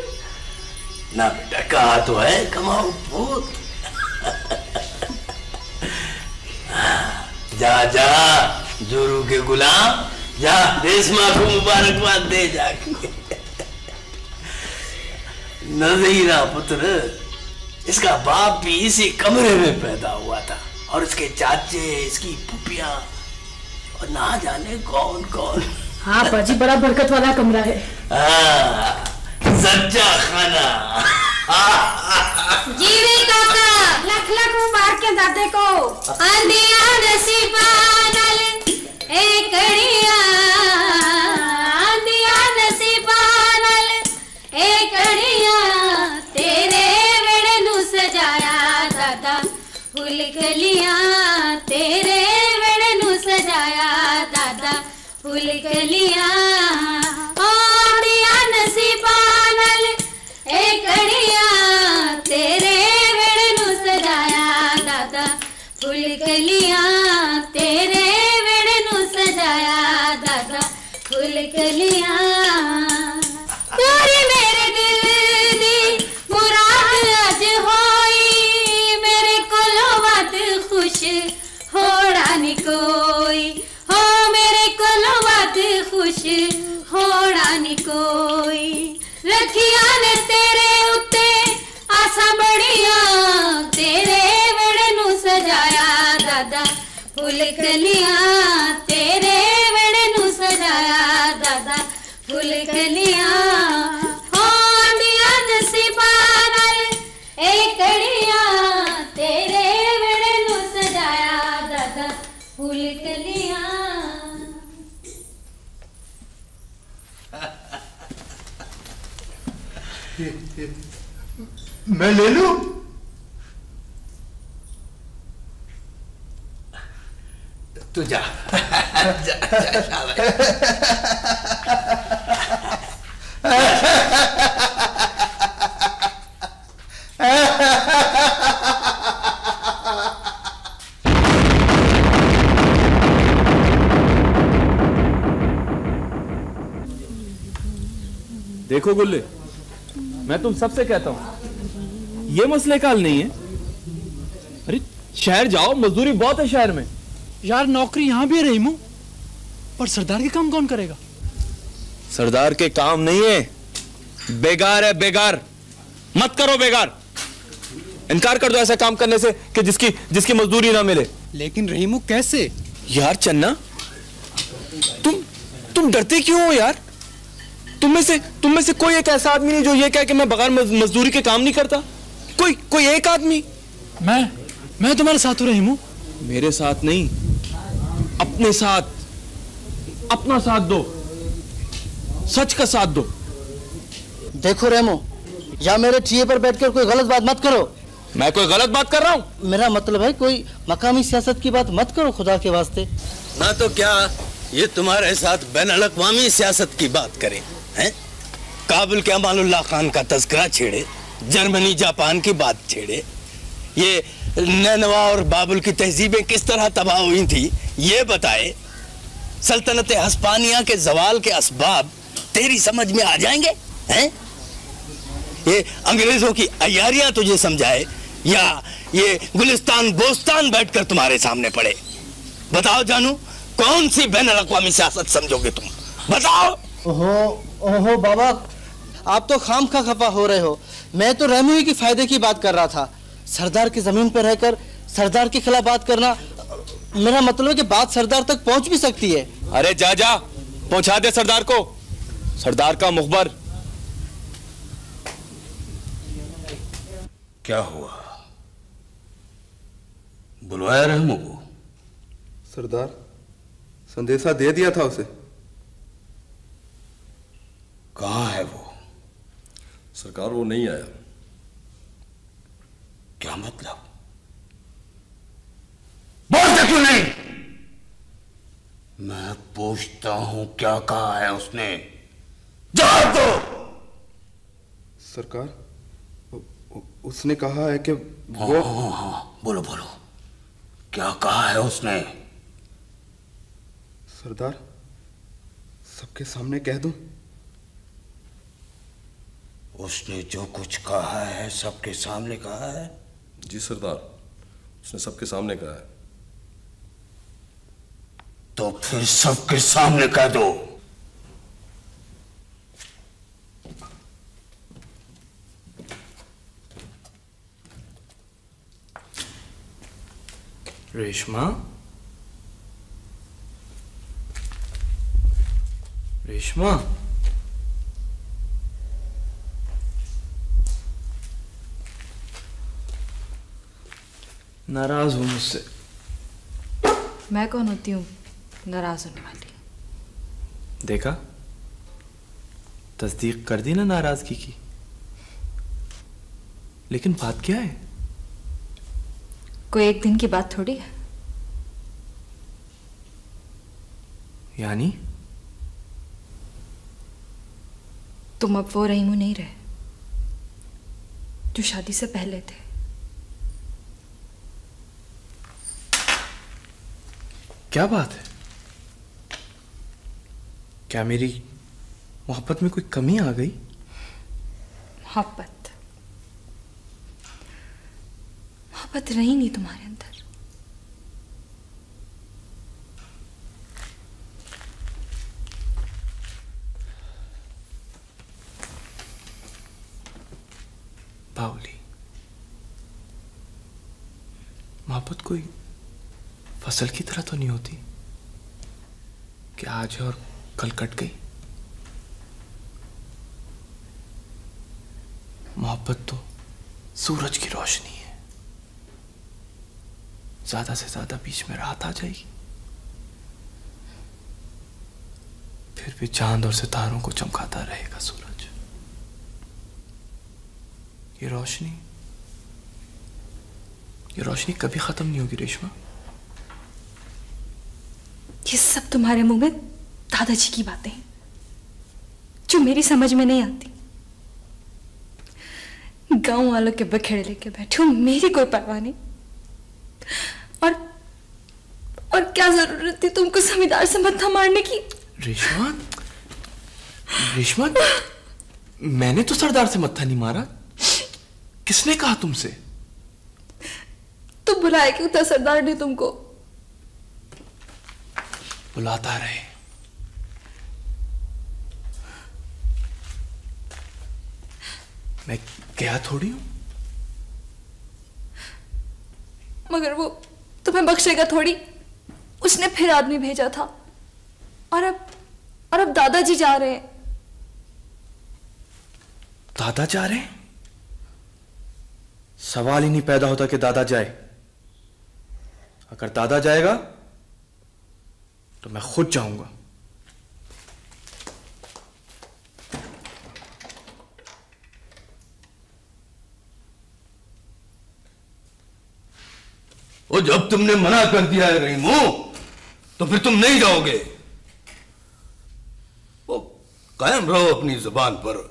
ना बेटा कहा तो है कमाओ पूत जा जा जोरू के गुलाम जा देश माँ को मुबारकबाद दे जाके। नजीरा पुत्र इसका बाप भी इसी कमरे में पैदा हुआ था और इसके चाचे इसकी पुपिया और ना जाने कौन कौन। हाँ बाजी बड़ा बरकत वाला कमरा है। हाँ, सच्चा खाना। जीवे काका लख लख मुबारक के दादे को। अंधिया नसीबा डाले एक अंधिया होड़ा नी कोई हो मेरे कोलो वद खुश होड़ा नी कोई रखिया ने तेरे उत्ते आसा बड़िया तेरे वेड़े नु सजाया दादा मैं ले लू? तू जा। जा, जा, देखो गुल्ले मैं तुम सबसे कहता हूँ। ये मसले का हल नहीं है। अरे शहर जाओ मजदूरी बहुत है शहर में। यार नौकरी यहाँ भी है रहीमू पर सरदार के काम कौन करेगा? सरदार के काम नहीं है। बेगार है बेगार मत करो बेगार इनकार कर दो ऐसा काम करने से कि जिसकी जिसकी मजदूरी ना मिले। लेकिन रहीमू कैसे? यार चन्ना तुम तुम डरते क्यों हो यार? तुम में से तुम में से कोई एक ऐसा आदमी नहीं जो ये कहे कि मैं बगैर मजदूरी के काम नहीं करता। कोई कोई एक आदमी? मैं मैं तुम्हारे साथ हो हूँ। रहीमू मेरे साथ नहीं अपने साथ अपना साथ दो। सच का साथ दो। देखो रेमो या मेरे टीए पर बैठकर कोई गलत बात मत करो। मैं कोई गलत बात कर रहा हूँ? मेरा मतलब है कोई मकामी सियासत की बात मत करो खुदा के वास्ते। ना तो क्या ये तुम्हारे साथ बैन अवी सियासत की बात करें हैं? काबुल के अमानुल्लाह खान का तस्करा छेड़े। जर्मनी, जापान की बात छेड़े। ये नैनवा और बाबुल की तहजीबें किस तरह तबाह हुई थी, ये बताए। सल्तनत हस्पानिया के जवाल के असबाब तेरी समझ में आ जाएँगे, हैं? ये अंग्रेज़ों की अयारियाँ तुझे समझाए, या ये गुलिस्तान, बोस्तान बैठकर तुम्हारे सामने पड़े। बताओ जानू, कौन सी बैन अवी सियासत समझोगे तुम? बताओ। ओहो ओहो बाबा, आप तो खाम खा खफा हो रहे हो। मैं तो ही के फ़ायदे की बात कर रहा था। सरदार की ज़मीन पर रहकर सरदार के खिलाफ बात करना मेरा मतलब है कि बात सरदार तक पहुँच भी सकती है। अरे जा जा पहुँचा दे सरदार को। सरदार का मुखबर। क्या हुआ? बुलवाया रहमो को? सरदार संदेशा दे दिया था उसे। कहाँ है वो? सरकार वो नहीं आया। क्या मतलब? बोलते क्यों नहीं? मैं पूछता हूँ क्या कहा है उसने। जवाब दो। सरकार उसने कहा है कि वो हाँ, हाँ हाँ बोलो बोलो। क्या कहा है उसने? सरदार सबके सामने कह दूँ? उसने जो कुछ कहा है सबके सामने कहा है। जी सरदार उसने सबके सामने कहा है। तो फिर सबके सामने कह दो। रेशमा? रेशमा? नाराज़ हूँ मुझसे। मैं कौन होती हूँ? नाराज़ होने वाली देखा? तस्दीक कर दी ना नाराज़गी की। लेकिन बात क्या है? कोई एक दिन की बात थोड़ी है। यानी? तुम अब वो रहीमू नहीं रहे जो शादी से पहले थे। क्या बात है? क्या मेरी मोहब्बत में कोई कमी आ गई? मोहब्बत? मोहब्बत रही नहीं तुम्हारे अंदर। बावली मोहब्बत कोई फ़सल की तरह तो नहीं होती? कि आज है और कल कट गई? मोहब्बत तो सूरज की रोशनी है। ज़्यादा से ज़्यादा बीच में रात आ जाएगी। फिर भी चाँद और सितारों को चमकाता रहेगा सूरज। ये रोशनी ये रोशनी कभी खत्म नहीं होगी रेशमा। ये सब तुम्हारे मुँह में दादाजी की बातें हैं जो मेरी समझ में नहीं आती। गाँव वालों के बखेड़े लेके बैठे हो मेरी कोई परवाह नहीं। और और क्या ज़रूरत थी तुमको जमींदार से मत्था मारने की? रेशमा रेशमा मैंने तो सरदार से मत्था नहीं मारा। किसने कहा तुमसे? तो बुलाया क्यों था? सरदार ने तुमको बुलाता रहे। मैं क्या थोड़ी हूँ। मगर वो तुम्हें बख्शेगा थोड़ी। उसने फिर आदमी भेजा था। और अब और अब दादाजी जा रहे हैं। दादा जा रहे हैं? सवाल ही नहीं पैदा होता कि दादा जाए। अगर दादा जाएगा तो मैं खुद जाऊँगा। वो जब तुमने मना कर दिया है रहीमो तो फिर तुम नहीं जाओगे। वो कायम रहो अपनी ज़ुबान पर।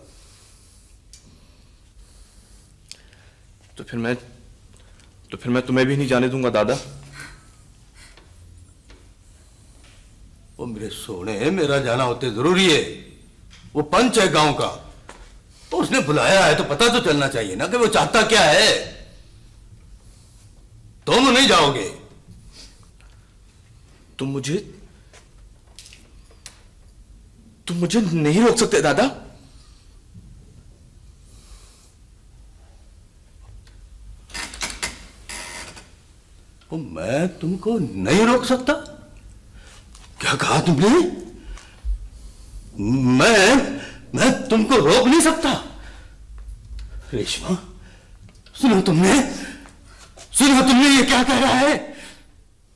तो फिर मैं तो फिर मैं तुम्हें भी नहीं जाने दूँगा दादा। वो मेरे सोने, मेरा जाना होते ज़रूरी है। वो पंच है गाँव का। तो उसने बुलाया है तो पता तो चलना चाहिए ना कि वो चाहता क्या है। तुम नहीं जाओगे। तुम मुझे तुम मुझे नहीं रोक सकते, दादा। मैं तुमको नहीं रोक सकता। क्या कहा तुमने? मैं मैं तुमको रोक नहीं सकता। रेशमा, सुनो तुमने। सुनो तुमने ये क्या कह रहा है?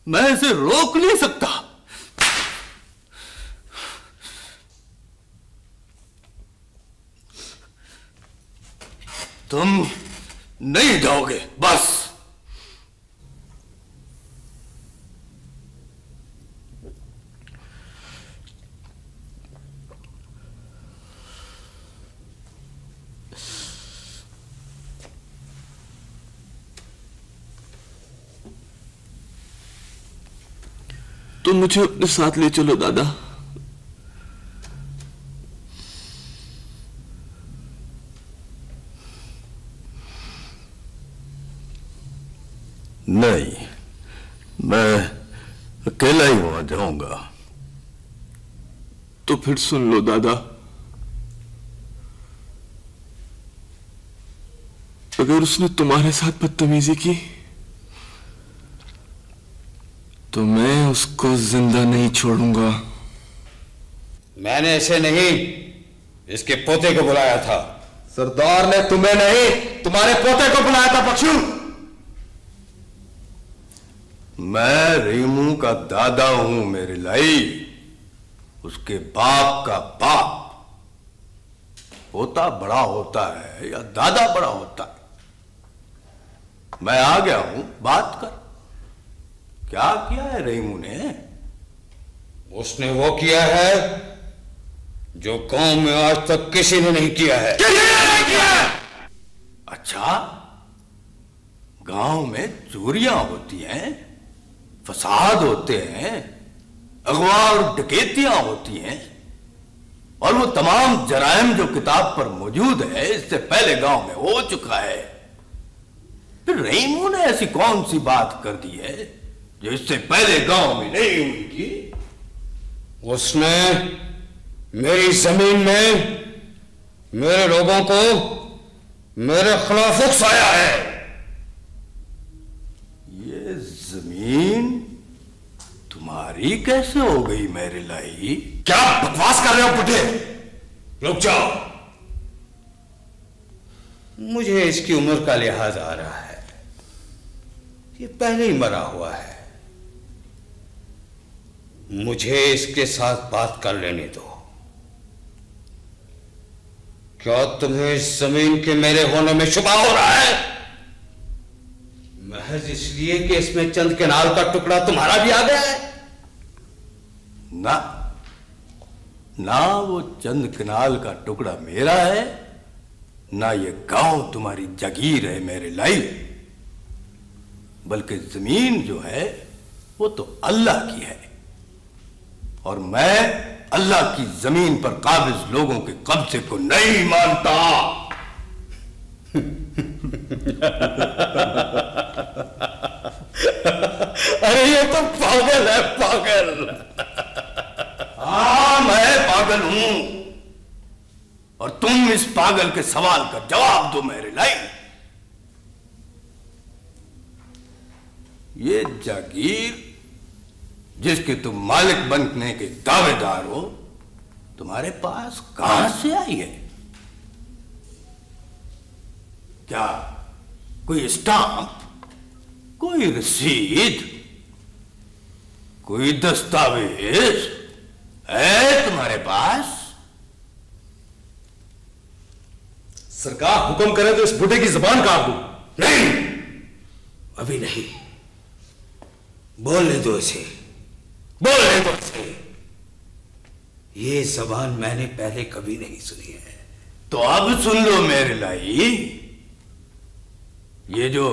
मैं इसे रोक नहीं सकता। तुम नहीं जाओगे, बस तुम मुझे अपने साथ ले चलो दादा। नहीं मैं अकेला ही वहाँ जाऊँगा। तो फिर सुन लो दादा। अगर उसने तुम्हारे साथ बदतमीजी की तो मैं उसको ज़िंदा नहीं छोड़ूँगा। मैंने इसे नहीं इसके पोते को बुलाया था। सरदार ने तुम्हें नहीं तुम्हारे पोते को बुलाया था पक्षु। मैं रीमू का दादा हूँ मेरे लाई। उसके बाप का बाप। पोता बड़ा होता है या दादा बड़ा होता है। मैं आ गया हूँ बात कर। क्या किया है रहीमू ने? उसने वो किया है जो गाँव में आज तक किसी ने नहीं किया है। किसी ने नहीं किया अच्छा गाँव में चोरियाँ होती हैं फसाद होते हैं अगवा और डकैतियाँ होती हैं और वो तमाम जराइम जो किताब पर मौजूद है इससे पहले गाँव में हो चुका है। फिर रहीमू ने ऐसी कौन सी बात कर दी है? जो इससे पहले गाँव में नहीं हुई थी, उसने मेरी ज़मीन में मेरे लोगों को मेरे खिलाफ उकसाया है। ये ज़मीन तुम्हारी कैसे हो गई मेरे लाई क्या बकवास कर रहे हो, बुढ़े? रुक जाओ। मुझे इसकी उम्र का लिहाज आ रहा है ये पहले ही मरा हुआ है। मुझे इसके साथ बात कर लेने दो। क्या तुम्हें इस ज़मीन के मेरे होने में शुभा हो रहा है? महज इसलिए कि इसमें चंद केनाल का टुकड़ा तुम्हारा भी आ गया है। ना ना वो चंद कनाल का टुकड़ा मेरा है, ना ये गाँव तुम्हारी जगीर है मेरे लाइफ बल्कि ज़मीन जो है, वो तो अल्लाह की है। और मैं अल्लाह की ज़मीन पर काबिज लोगों के कब्जे को नहीं मानता। अरे ये तो पागल है, पागल। हाँ मैं पागल हूँ। और तुम इस पागल के सवाल का जवाब दो मेरे लाई ये जागीर जिसके तुम मालिक बनने के दावेदार हो तुम्हारे पास कहाँ से आई है? क्या कोई स्टाम्प कोई रसीद कोई दस्तावेज़ है तुम्हारे पास? सरकार हुक्म करे तो इस बुढ़े की जबान काट दू। नहीं। अभी नहीं। बोलने दो इसे। बोलने दो इसे ये जबान मैंने पहले कभी नहीं सुनी है। तो अब सुन लो मेरे लाई। ये जो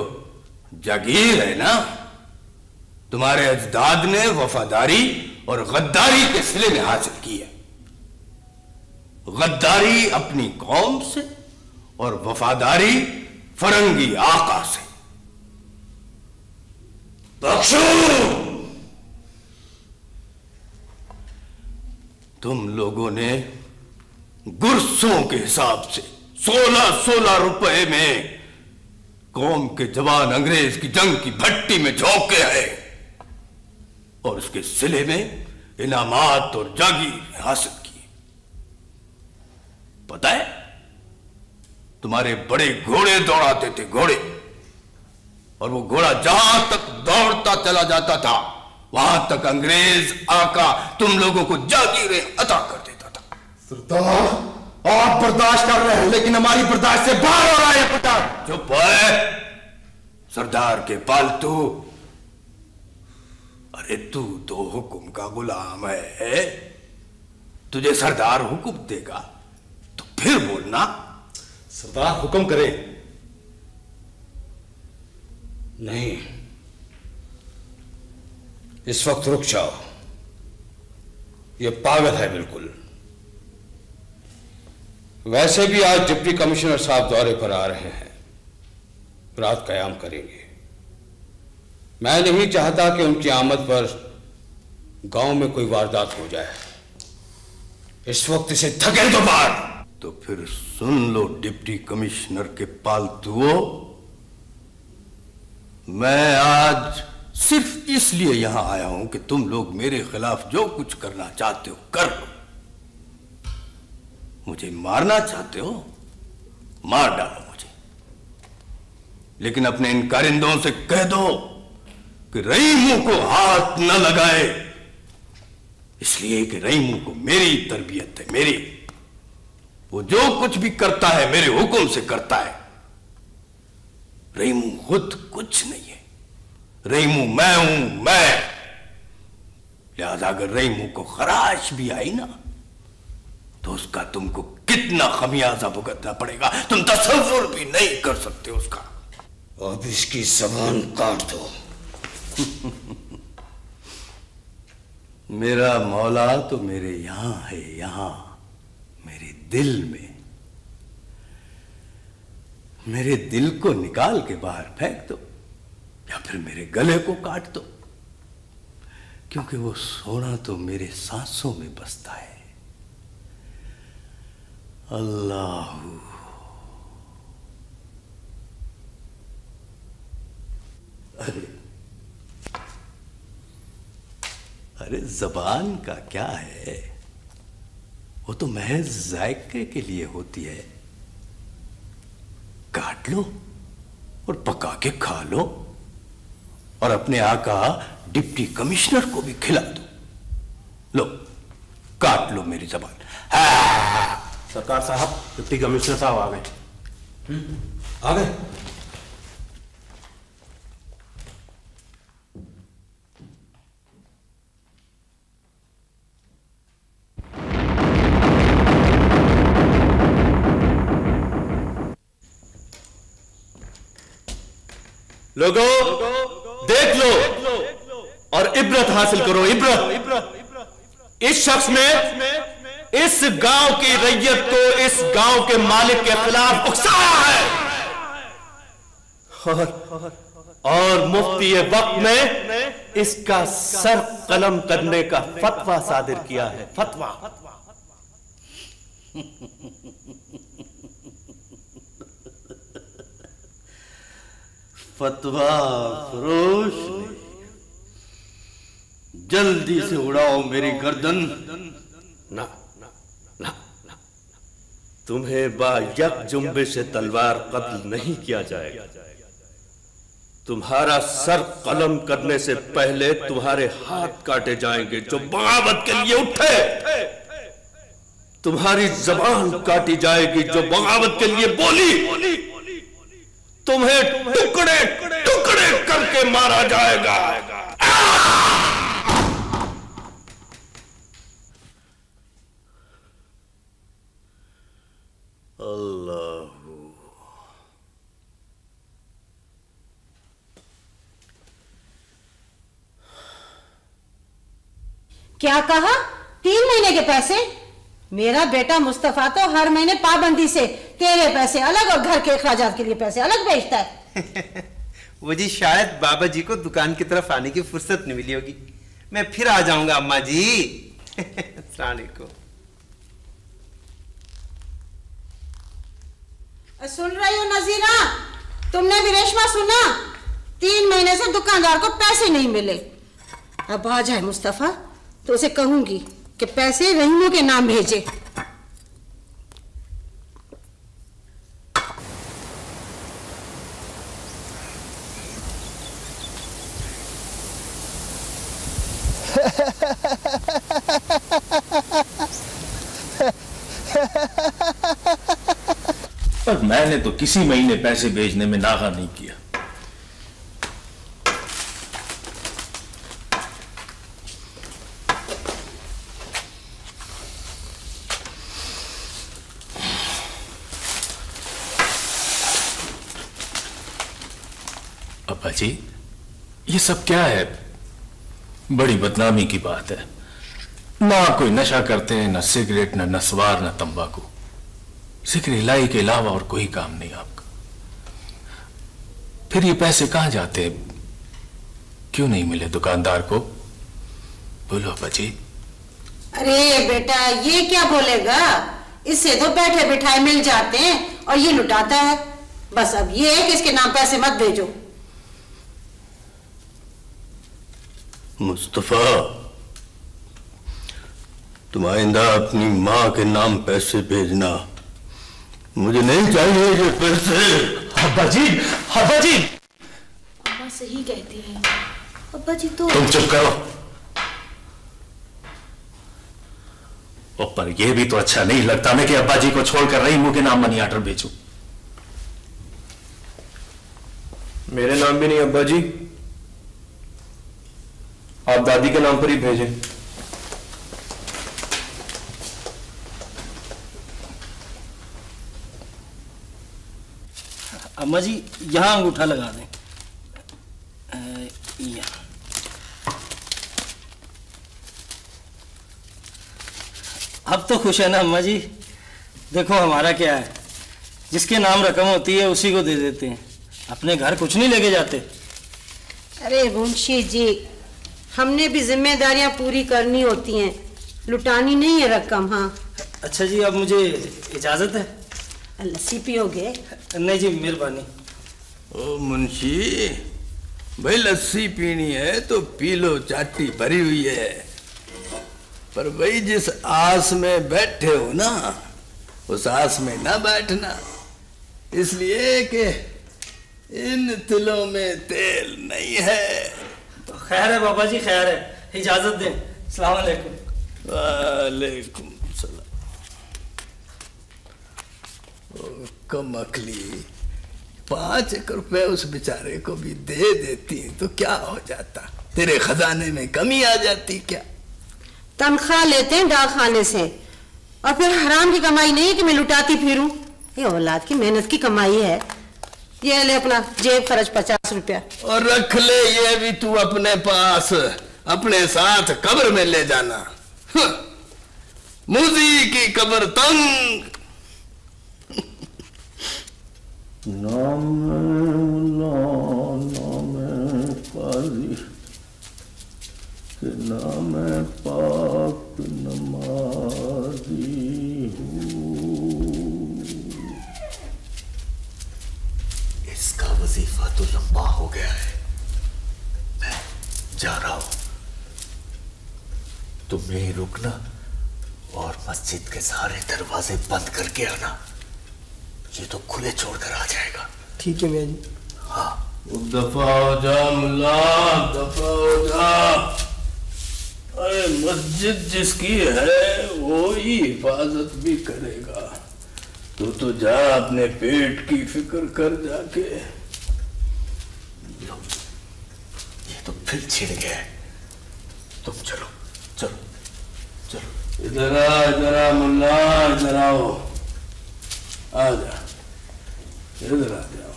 जागीर है ना तुम्हारे अजदाद ने वफादारी और गद्दारी के सिले में हासिल की है। गद्दारी अपनी कौम से और वफादारी फरंगी आका से। बख्शो! तुम लोगों ने गुरसों के हिसाब से सोलह सोलह रुपए में कौम के जवान अंग्रेज़ की जंग की भट्टी में झोंके आए और उसके सिले में इनामात और जागीर हासिल की पता है, तुम्हारे बड़े घोड़े दौड़ाते थे, घोड़े। और वो घोड़ा जहाँ तक दौड़ता चला जाता था वहाँ तक अंग्रेज़ आका तुम लोगों को जागीरें अता कर देता था। सरदार आप बर्दाश्त कर रहे हैं लेकिन हमारी बर्दाश्त से बाहर हो रहा है पुटा चुप है। सरदार के पालतू। अरे तू तो हुक्म का गुलाम है। तुझे सरदार हुक्म देगा तो फिर बोलना। सरदार हुक्म करे। नहीं। इस वक्त रुक जाओ। ये पागल है बिल्कुल। वैसे भी आज डिप्टी कमिश्नर साहब दौरे पर आ रहे हैं। रात कयाम करेंगे। मैं नहीं चाहता कि उनकी आमद पर गाँव में कोई वारदात हो जाए। इस वक्त इसे थके दो बाहर। तो फिर सुन लो डिप्टी कमिश्नर के पालतुओं। मैं आज सिर्फ़ इसलिए यहाँ आया हूँ कि तुम लोग मेरे खिलाफ जो कुछ करना चाहते हो, कर लो। मुझे मारना चाहते हो, मार डालो मुझे। लेकिन अपने इन कारिंदों से कह दो कि रईमू को हाथ न लगाए। इसलिए कि रईमू को मेरी तरबियत है, मेरी। वो जो कुछ भी करता है, मेरे हुक्म से करता है। रईमू खुद कुछ नहीं। रईमू मैं हूँ मैं। लिहाजा अगर रईमू को खराश भी आई ना तो उसका तुमको कितना खमियाजा भुगतना पड़ेगा। तुम तस्वुर भी नहीं कर सकते उसका। अब इसकी जबान काट दो। मेरा मौला तो मेरे यहाँ है यहाँ मेरे दिल में। मेरे दिल को निकाल के बाहर फेंक दो। या फिर मेरे गले को काट दो। क्योंकि वो सोना तो मेरे सांसों में बसता है। अल्लाह। अरे। अरे, जबान का क्या है? वो तो महज जायके के लिए होती है। काट लो और पका के खा लो। और अपने आका डिप्टी कमिश्नर को भी खिला दो। लो, काट लो मेरी जबान। सरकार साहब, डिप्टी कमिश्नर साहब आ गए। आ गए? लोगो देख लो और इब्रत हासिल करो इब्रत। इस शख्स में इस गाँव की रैयत को इस गाँव के मालिक के खिलाफ उकसाया है। और, मुफ्ती वक्त ने इसका सर कलम करने का फतवा सादिर किया है फतवा। फतवा फरोश जल्दी से उड़ाओ मेरी गर्दन। ना। तुम्हें बायक जुम्बे से तलवार कत्ल नहीं किया जाएगा। तुम्हारा सर कलम करने से पहले तुम्हारे हाथ काटे जाएँगे जो बगावत के लिए उठे। तुम्हारी जबान काटी जाएगी जो बगावत के लिए बोली। तुम्हें टुकड़े टुकड़े करके मारा जाएगा। अल्लाह। क्या कहा? तीन महीने के पैसे? मेरा बेटा मुस्तफ़ा तो हर महीने पाबंदी से तेरे पैसे अलग और घर के अखराजात के लिए पैसे अलग भेजता है। वो जी शायद बाबा जी को दुकान की तरफ़ आने की फुर्सत नहीं मिली होगी। मैं फिर आ जाऊँगा अम्मा जी। को सुन रही हो नजीरा? तुमने भी रेशमा सुना? तीन महीने से दुकानदार को पैसे नहीं मिले। अब आ जाए मुस्तफ़ा तो उसे कहूँगी कि पैसे रहीमों के नाम भेजे। पर मैंने तो किसी महीने पैसे भेजने में नागा नहीं किया। अब्बा जी ये सब क्या है? बड़ी बदनामी की बात है। ना कोई नशा करते हैं, ना सिगरेट, ना नस्वार, ना तंबाकू। ज़िक्र इलाई के अलावा और कोई काम नहीं आपका। फिर ये पैसे कहाँ जाते हैं? क्यों नहीं मिले दुकानदार को? बोलो जी। अरे बेटा, ये क्या बोलेगा? इससे तो बैठे बिठाए मिल जाते हैं और ये लुटाता है। बस अब ये है कि इसके नाम पैसे मत भेजो। मुस्तफ़ा तुम आइंदा अपनी माँ के नाम पैसे भेजना। मुझे नहीं चाहिए ये पैसे। अब्बा जी अब्बा जी। अम्मा सही कहती है। अब्बा जी तो तुम चुप करो। और पर यह भी तो अच्छा नहीं लगता मैं कि अब्बा जी को छोड़कर रही मुँह के नाम मनी आर्डर बेचूं। मेरे नाम भी नहीं अब्बा जी। आप दादी के नाम पर ही भेजें। अम्मा जी यहाँ अंगूठा लगा दें। अब तो खुश है ना अम्मा जी? देखो हमारा क्या है। जिसके नाम रकम होती है उसी को दे देते हैं। अपने घर कुछ नहीं लेके जाते। अरे मुंशी जी हमने भी जिम्मेदारियाँ पूरी करनी होती हैं। लुटानी नहीं है रकम हाँ। अच्छा जी अब मुझे इजाज़त है? लस्सी पियोगे नहीं जी मेहरबानी। ओ मुंशी भाई लस्सी पीनी है तो पी लो चाटी भरी हुई है। पर भाई जिस आस में बैठे हो ना उस आस में ना बैठना। इसलिए कि इन तिलों में तेल नहीं है। खैर है बाबा जी खैर है। इजाज़त दें। सलाम अलैकुम। वालेकुम सलाम। कम अकली पाँच एक रुपए उस बेचारे को भी दे देती तो क्या हो जाता? तेरे खजाने में कमी आ जाती क्या? तनख्वाह लेते हैं डाक खाने से और फिर हराम की कमाई नहीं है कि मैं लुटाती फिरूं। ये औलाद की मेहनत की कमाई है। ये ले अपना जेब खर्च पचास रुपया। और रख ले ये भी तू अपने पास। अपने साथ कब्र में ले जाना। मुजी की कब्र तंग। नाम नाम के नाम पाक तो लंबा हो गया है। मैं जा रहा हूँ। तुम यहीं रुकना और मस्जिद के सारे दरवाजे बंद करके आना। ये तो खुले छोड़कर आ जाएगा। ठीक है मियाँ जी। हाँ। दफ़ा हो जा मुल्ला दफ़ा हो जा। अरे मस्जिद जिसकी है वो ही हिफाजत भी करेगा। तू तो जा अपने पेट की फ़िक्र कर जाके ये तो फिर छिड़ गया तुम चलो चलो चलो इधर आ इधर आ मुल्ला इधर आओ आ जा इधर आ जाओ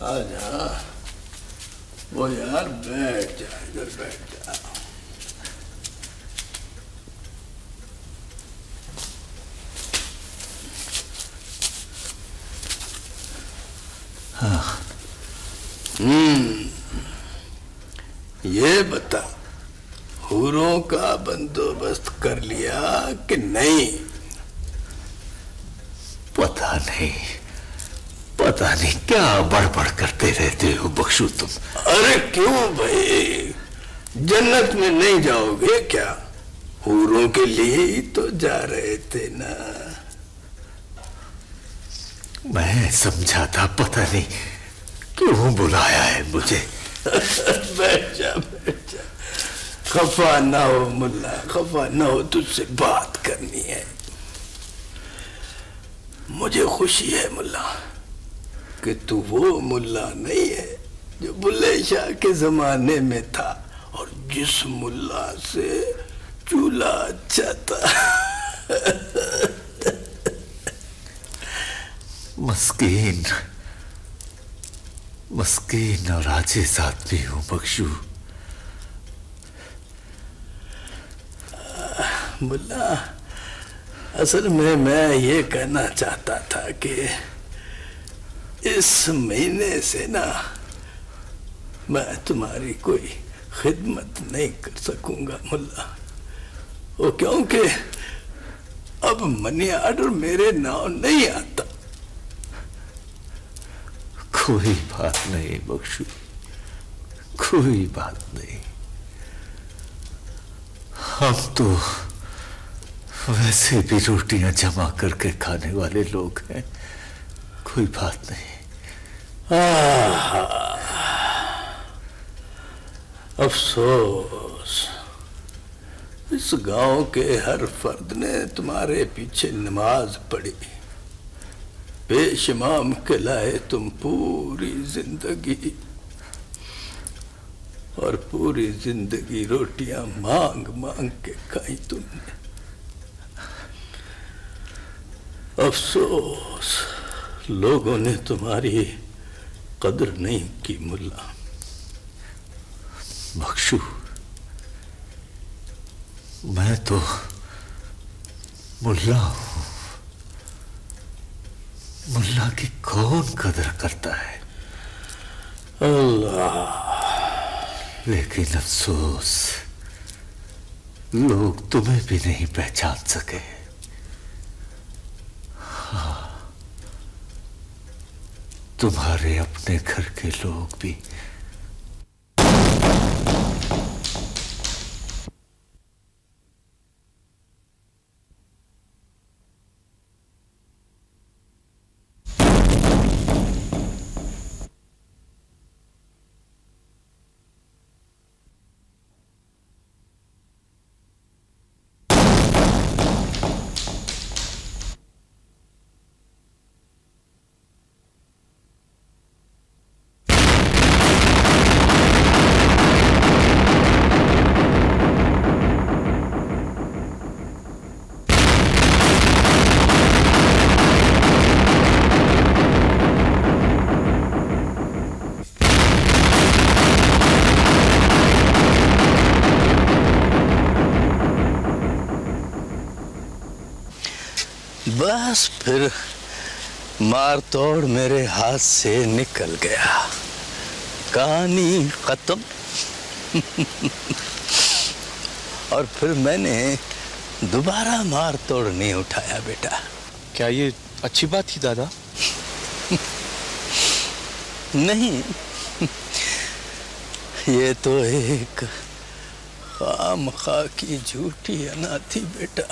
आ जा वो यार बैठ जा इधर बैठ जा हाँ हम्म। ये बता हूरों का बंदोबस्त कर लिया कि नहीं? पता नहीं पता नहीं क्या बड़बड़ करते रहते हो बख्शू तुम। अरे क्यों भाई? जन्नत में नहीं जाओगे क्या? हूरों के लिए ही तो जा रहे थे ना। मैं समझा था, पता नहीं क्यों बुलाया है मुझे। बैठ जा बैठ। जा खफा ना हो मुल्ला, खफा ना हो तुझसे बात करनी है। मुझे खुशी है मुल्ला कि तू वो मुल्ला नहीं है जो बुल्ले शाह के जमाने में था और जिस मुल्ला से चूल्हा अच्छा था मस्कीन मस्कीन और आजिज आदमी हूँ, बख्शू। मुल्ला, असल में मैं ये कहना चाहता था कि इस महीने से ना मैं तुम्हारी कोई खिदमत नहीं कर सकूँगा, मुल्ला। वो क्योंकि अब मनी ऑर्डर मेरे नाम नहीं आता। कोई बात नहीं, बख्शू। कोई बात नहीं। हम तो वैसे भी रोटियाँ जमा करके खाने वाले लोग हैं। कोई बात नहीं। अफसोस। इस गाँव के हर फर्द ने तुम्हारे पीछे नमाज़ पढ़ी। बेशमाम कहलाए तुम पूरी ज़िंदगी। और पूरी ज़िंदगी रोटियाँ मांग मांग के खाई तुमने। अफसोस, लोगों ने तुम्हारी कदर नहीं की मुल्ला। बख्शू मैं तो मुल्ला हूँ। मुल्ला की कौन कदर करता है? अल्लाह। लेकिन अफसोस लोग तुम्हें भी नहीं पहचान सके। हाँ, तुम्हारे अपने घर के लोग भी बस फिर मार तोड़ मेरे हाथ से निकल गया। कहानी खत्म। और फिर मैंने दोबारा मार तोड़ नहीं उठाया बेटा। क्या ये अच्छी बात थी दादा? नहीं। ये तो एक खाम खा की झूठी अना थी बेटा।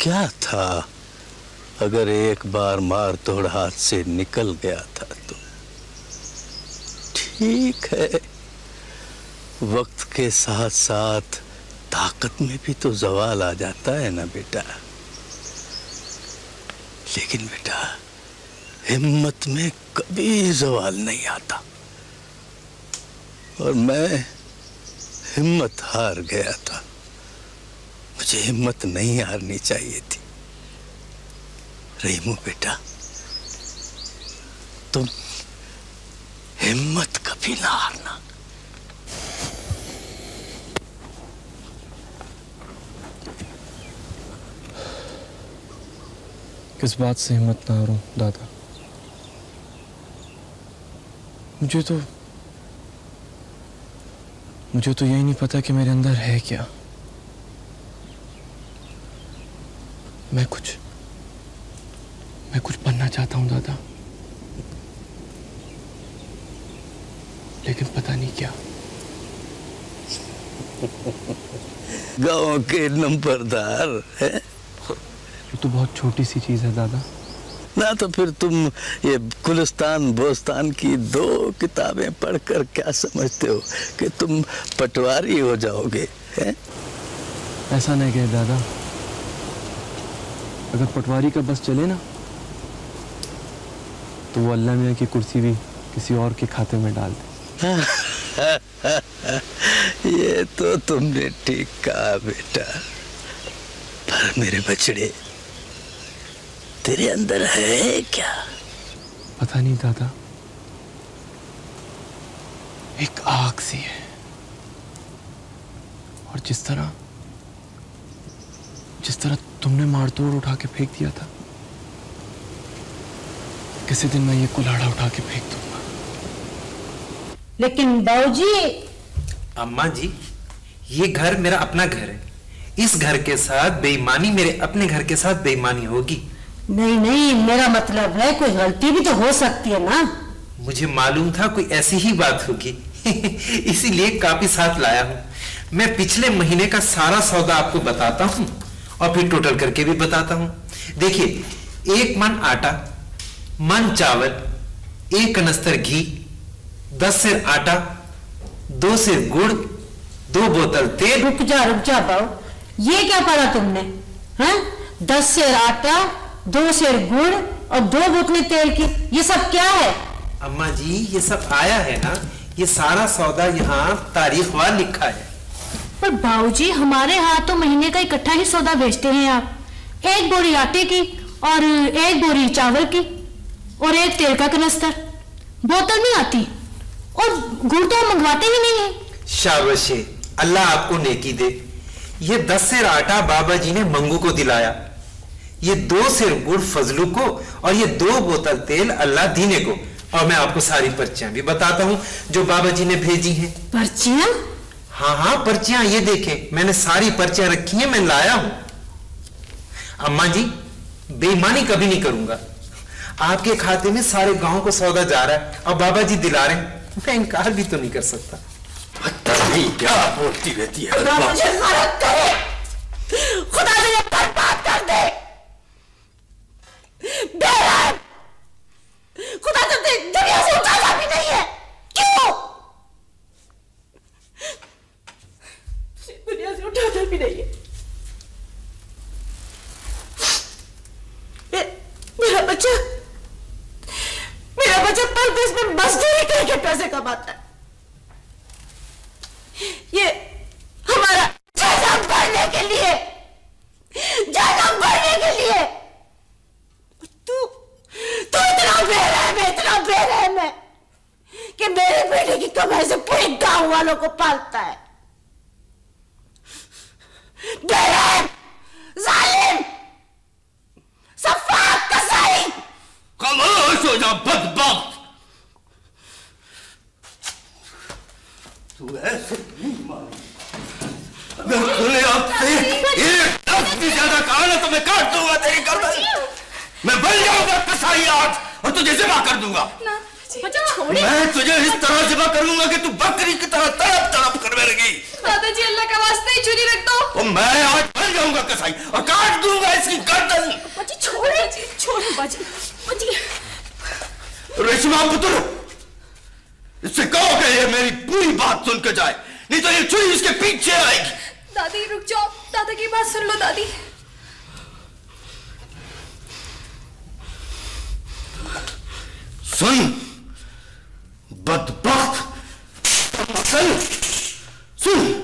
क्या था? अगर एक बार मार तोड़ हाथ से निकल गया था तो। ठीक है। वक्त के साथ साथ ताकत में भी तो जवाल आ जाता है ना बेटा। लेकिन बेटा, हिम्मत में कभी जवाल नहीं आता। और मैं हिम्मत हार गया था। मुझे हिम्मत नहीं हारनी चाहिए थी। रेमू बेटा, तुम हिम्मत कभी ना हारना। किस बात से हिम्मत ना हारूं, दादा? मुझे तो मुझे तो यही नहीं पता कि मेरे अंदर है क्या। मैं कुछ मैं कुछ बनना चाहता हूँ दादा। लेकिन पता नहीं क्या। गाँव के नंबरदार है? तो बहुत छोटी सी चीज़ है दादा। ना तो फिर तुम ये गुलिस्तान बोस्तान की दो किताबें पढ़कर क्या समझते हो कि तुम पटवारी हो जाओगे हैं? ऐसा नहीं कहे दादा अगर पटवारी का बस चले ना तो वो अल्लाह मियाँ की कुर्सी भी किसी और के खाते में डाल दे ये तो तुमने ठीक कहा बेटा पर मेरे बछड़े तेरे अंदर है क्या? पता नहीं दादा। एक आग सी है। और जिस तरह जिस तरह तुमने मारतोड़ उठा के फेंक दिया था किसी दिन मैं ये कुल्हाड़ा उठा के फेंक दूँगा। लेकिन बाबूजी अम्मा जी ये घर मेरा अपना घर है। इस घर के साथ बेईमानी मेरे अपने घर के साथ बेईमानी होगी। नहीं नहीं मेरा मतलब है कोई गलती भी तो हो सकती है ना। मुझे मालूम था कोई ऐसी ही बात होगी। इसीलिए काफ़ी साथ लाया हूँ। मैं पिछले महीने का सारा सौदा आपको बताता हूँ और फिर टोटल करके भी बताता हूँ। देखिए एक मन आटा मन चावल एक कनस्तर घी दस सिर आटा दो सिर गुड़ दो बोतल तेल। रुक जा रुक जा बाबू। ये क्या पढ़ा तुमने हैं? दस सेर आटा दो शेर गुड़ और दो बोतलें तेल की। ये सब क्या है? अम्मा जी ये सब आया है ना? ये सारा सौदा यहाँ तारीखवार लिखा है। पर बाबूजी हमारे यहाँ तो महीने का इकट्ठा ही सौदा भेजते हैं आप। एक बोरी आटे की और एक बोरी चावल की और एक तेल का कनस्तर। बोतल नहीं आती और गुड़ तो मंगवाते ही नहीं है। शाबाश। अल्लाह आपको नेकी दे। ये दस सेर आटा बाबा जी ने मंगू को दिलाया। ये दो सिर गुड़ फजलू को और ये दो बोतल तेल अल्लाह दीने को। और मैं आपको सारी पर्चियाँ भी बताता हूँ जो बाबा जी ने भेजी हैं। पर्चियाँ? हाँ हाँ पर्चियाँ ये देखें मैंने सारी पर्चियाँ रखी हैं मैं लाया हूँ। अम्मा जी बेईमानी कभी नहीं करूँगा। आपके खाते में सारे गाँव को सौदा जा रहा है और बाबा जी दिला रहे हैं। मैं इनकार भी तो नहीं कर सकता। नहीं क्या बोलती रहती है। खुदा मुझे गलत करे। खुदा मुझे बर्बाद कर दे। खुदा दे- दुनिया से उठाना भी नहीं है क्यों दुनिया से उठाना भी नहीं है मे- मेरा बच्चा मेरा बच्चा परदेश में मजदूरी करके पैसे कमाता है ये हमारा जन्म भरने के लिए, जन्म भरने के लिए तू इतना बेरहम है इतना बेरहम है कि मेरे बेटे की कमाई से पूरे गाँव वालों को पालता है। बेरहम जालिम सफाक कसाई खामोश हो जा बदबख्त तू ऐसे नहीं मारी अगर तूने आपसे एक लफ्ज भी ज़्यादा कहा ना तो मैं काट दूँगा तेरी गर्दन मैं बन जाऊँगा कसाई आज और तुझे जमा कर दूँगा। मैं तुझे इस तरह जमा करूँगा कि तू बकरी की तरह तड़प तड़प कर मरेगी दादाजी अल्लाह का वास्ता ही छुरी रख दो। और मैं आज बन जाऊँगा कसाई और काट दूँगा इसकी गर्दन। छोड़े छोड़ो बाजी रेशमा पुत्र इससे कहो कि ये मेरी पूरी बात सुन के जाए नहीं तो ये छुरी इसके पीछे आएगी। दादी रुक जाओ। दादा की बात सुन लो दादी। सुन। बदबख्त। सुन।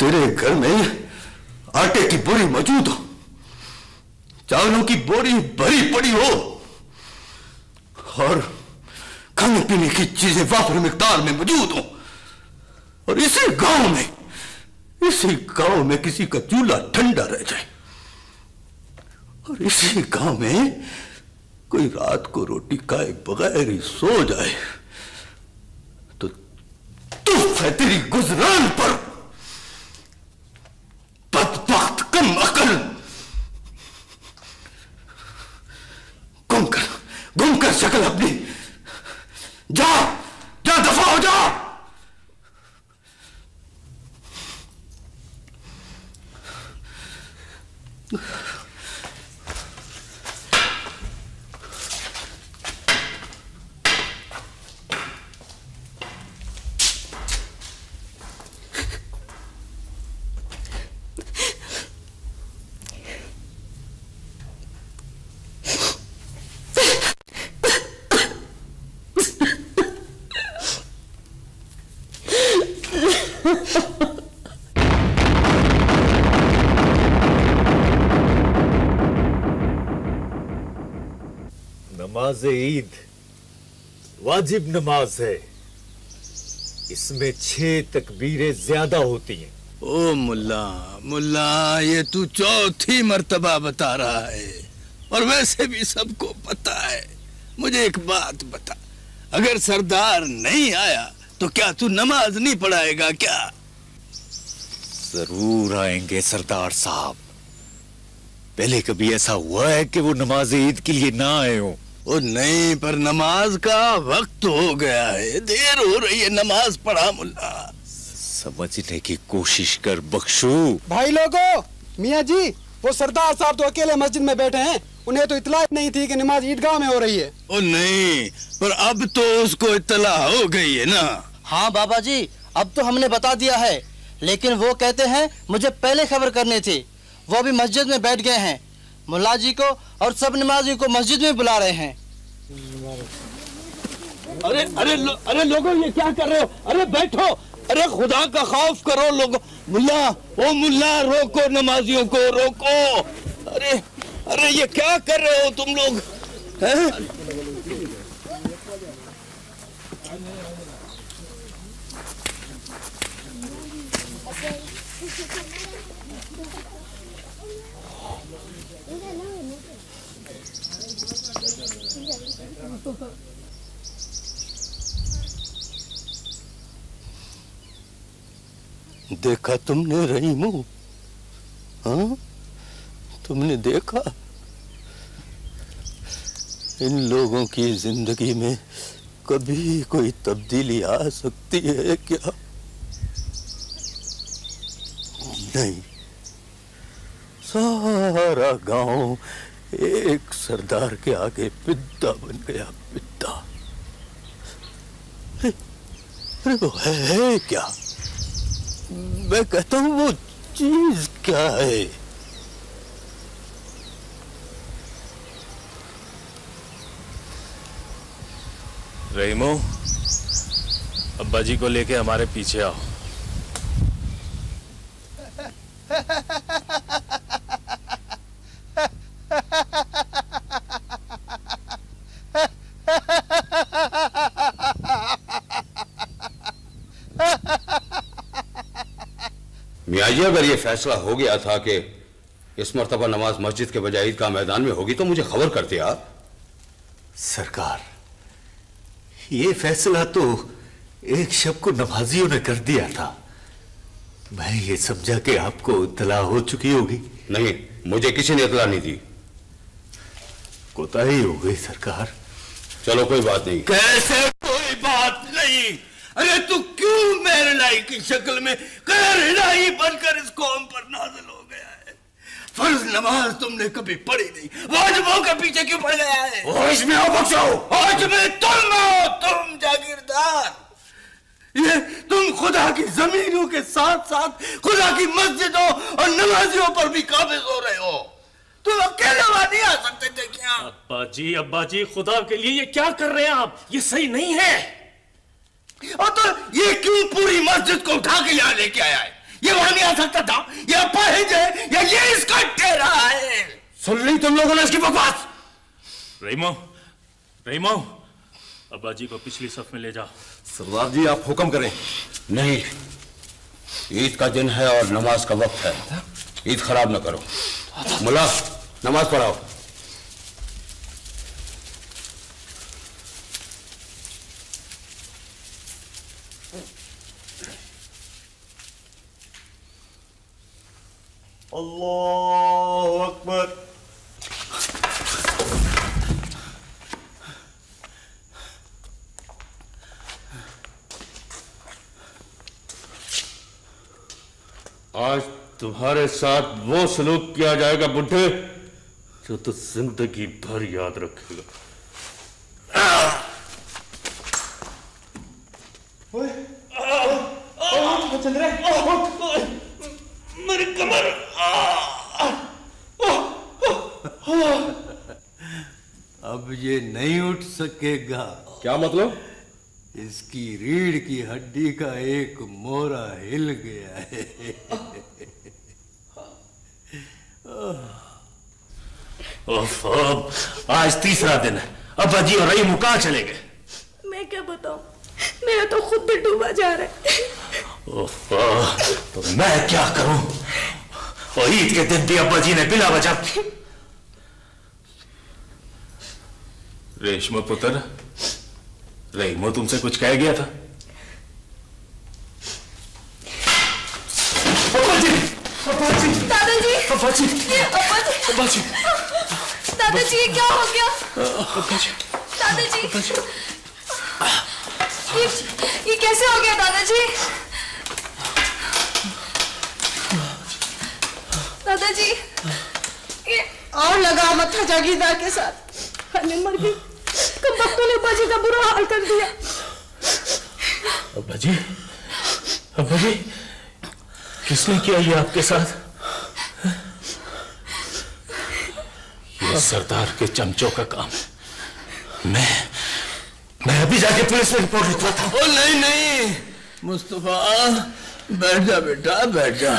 तेरे घर में आटे की बोरी मौजूद हो। चावलों की बोरी भरी पड़ी हो। और खाने पीने की चीज़ें वाफर मिकदार में मौजूद हो। और इसी गाँव में, इसी गाँव में किसी का चूल्हा ठंडा रह जाए। और इसी गाँव में कोई रात को रोटी खाए बगैर ही सो जाए तो तू है तेरी गुजरान पर। बदबख्त कम अकल। गुम कर गुम कर शक्ल अपनी। नमाज़ ईद। वाजिब नमाज़ है। इसमें छह तकबीरें ज़्यादा होती हैं। ओ मुल्ला मुल्ला ये तू चौथी मर्तबा बता रहा है। और वैसे भी सबको पता है। मुझे एक बात बता अगर सरदार नहीं आया तो क्या तू नमाज़ नहीं पढ़ाएगा क्या? ज़रूर आएँगे सरदार साहब। पहले कभी ऐसा हुआ है कि वो नमाज़ ईद के लिए ना आए हो? ओ नहीं पर नमाज़ का वक्त हो गया है। देर हो रही है नमाज़ पढ़ा मुल्ला। समझने की कोशिश कर बख्शू। भाई लोगों मियाँ जी वो सरदार साहब तो अकेले मस्जिद में बैठे हैं। उन्हें तो इतला नहीं थी कि नमाज़ ईदगाह में हो रही है। ओ नहीं पर अब तो उसको इतला हो गई है ना। हाँ बाबा जी अब तो हमने बता दिया है। लेकिन वो कहते हैं मुझे पहले खबर करनी थी। वो अभी मस्जिद में बैठ गए हैं। मुल्ला जी को और सब नमाजी को मस्जिद में बुला रहे हैं। अरे अरे लो, अरे लोगों ये क्या कर रहे हो? अरे बैठो। अरे खुदा का खौफ करो लोगों। मुल्ला ओ मुल्ला रोको नमाजियों को रोको। अरे अरे ये क्या कर रहे हो तुम लोग? देखा तुमने रहीमू? हाँ? तुमने देखा? इन लोगों की ज़िंदगी में कभी कोई तब्दीली आ सकती है क्या? नहीं। सारा गाँव एक सरदार के आगे पिद्दा बन गया पिद्दा अरे वो है, है क्या? मैं कहता हूँ वो चीज़ क्या है? रहीमो अब्बा जी को लेके हमारे पीछे आओ। बाजी अगर ये फैसला हो गया था कि इस मरतबा नमाज़ मस्जिद के बजाय ईदगाह मैदान में होगी तो मुझे खबर करते आप सरकार ये फैसला तो एक शब को नमाजियों ने कर दिया था। मैं ये समझा कि आपको इतला हो चुकी होगी। नहीं मुझे किसी ने इतला नहीं दी। कोताही हो गई सरकार। चलो कोई बात नहीं। कैसे कोई बात नहीं? अरे तू लाई की शक्ल में कहर हिलाई बनकर इस कौम पर नाजिल हो गया है। फ़र्ज़ नमाज़ तुमने कभी पढ़ी नहीं। वाजिबों के पीछे क्यों पड़ गया है? होश में आओ बख्शो। होश में तुम हो तुम जागीरदार। ये तुम खुदा की जमीनों के साथ साथ खुदा की मस्जिदों और नमाजियों पर भी काबिज हो रहे हो। तुम अकेले वहाँ नहीं आ सकते थे क्या? अब्बा जी अब्बा जी खुदा के लिए ये क्या कर रहे हैं आप? ये सही नहीं है। और तो ये क्यों पूरी मस्जिद को उठा के यहाँ लेके आया है? ये वहाँ नहीं आ सकता था। ये अपाहिज है या ये इसका ठहरा है। सुन ली तुम लोगों ने इसकी बकवास। रहीमो रहीमो अब्बा जी को पिछली सफ में ले जाओ। सरदार जी आप हुक्म करें। नहीं ईद का दिन है और नमाज़ का वक्त है। ईद खराब ना करो। मुला नमाज़ पढ़ाओ। अल्लाह अकबर आज तुम्हारे साथ वो सलूक किया जाएगा, बुढ़े, जो तो ज़िंदगी भर याद रखेगा। मेरी कमर अब ये नहीं उठ सकेगा। क्या मतलब? इसकी रीढ़ की हड्डी का एक मोरा हिल गया है। ओफ, अब आज तीसरा दिन है। अब्बा जी और रहीम मुका चले गए। मैं क्या बताऊँ? मेरा तो खुद दिल डूबा जा रहा है। तो मैं क्या करूँ? और ईद के दिन भी अब्बा जी ने बिना वजह रेशमा पुत्र रहीमो तुमसे कुछ कह गया था। दादाजी! अब्बाजी! अब्बाजी! दादाजी ये क्या हो गया? दादाजी! ये ये कैसे हो गया दादाजी? दादाजी और लगा मत था जागीरदार के साथ। मैं मर गई। कब वक्तों ने बाजी का बुरा हाल कर दिया। अब्बा जी अब्बा जी किसने किया ये आपके साथ? ये सरदार के चमचों का काम। है मैं मैं अभी जाके पुलिस में रिपोर्ट लिखवाता हूँ। ओ नहीं नहीं। मुस्तफ़ा बैठ जा बेटा बैठ जा।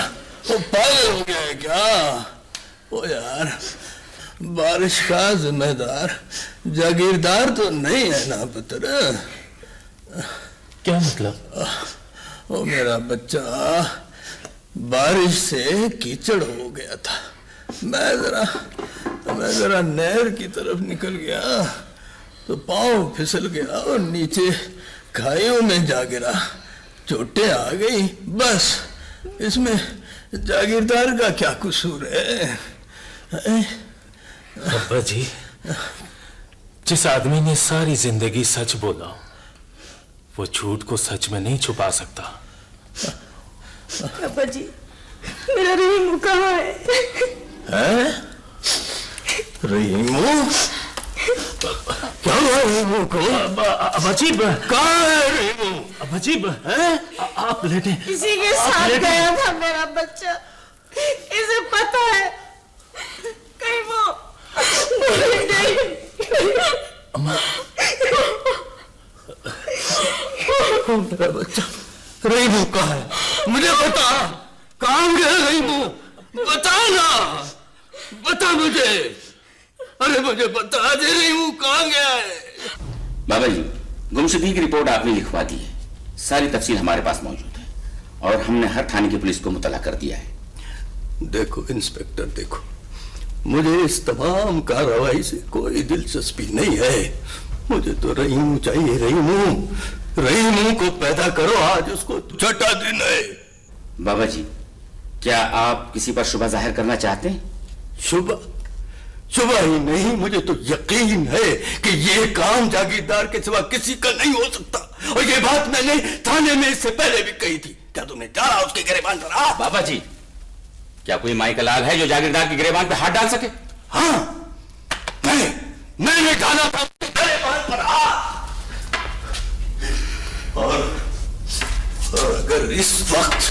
वो पागल हो गया है क्या ओ यार बारिश का जिम्मेदार जागीरदार तो नहीं है ना पुत्र। क्या मतलब? वो मेरा बच्चा बारिश से कीचड़ हो गया था। मैं जरा मैं जरा नहर की तरफ़ निकल गया तो पाँव फिसल गया और नीचे खाइयों में जा गिरा। चोटें आ गई बस इसमें जागीरदार का क्या कसूर है? अब्बा जी जिस आदमी ने सारी ज़िंदगी सच बोला वो झूठ को सच में नहीं छुपा सकता। अब्बा जी मेरा रहीम कहाँ है? हैं? रहीमू क्या हुआ रहीमू को अजीब। कहाँ है रहीमू अजीब। है? आप लेटे। इसी के साथ गया था मेरा बच्चा। इसे पता है। कहीं वो भूल गई ओ, मेरा बच्चा? रहीमू कहाँ है? मुझे बता। कहाँ गया रहीमू? बता ना। बता मुझे। अरे मुझे बता दे रही हूँ कहाँ गया है? बाबा जी गुमशुदगी की रिपोर्ट आपने लिखवा दी है। सारी तफसील हमारे पास मौजूद है और हमने हर थाने की पुलिस को मुतला कर दिया है। देखो इंस्पेक्टर देखो। मुझे इस तमाम कार्रवाई से कोई दिलचस्पी नहीं है। मुझे तो रहीमू चाहिए रहीमू रहीमू को पैदा करो आज उसको छठा दिन है। बाबा जी क्या आप किसी पर शुभ ज़ाहिर करना चाहते हैं? शुभ? सुबह ही नहीं मुझे तो यकीन है कि ये काम जागीरदार के सिवा किसी का नहीं हो सकता। और ये बात मैंने थाने में इससे पहले भी कही थी। क्या तुमने जाना उसके गिरेबान पर आ बाबा जी क्या कोई माई का लाल है जो जागीरदार के गिरेबान पर हाथ डाल सके? हाँ मैं मैंने डाला था उसके गिरेबान पर हाथ और, और अगर इस वक्त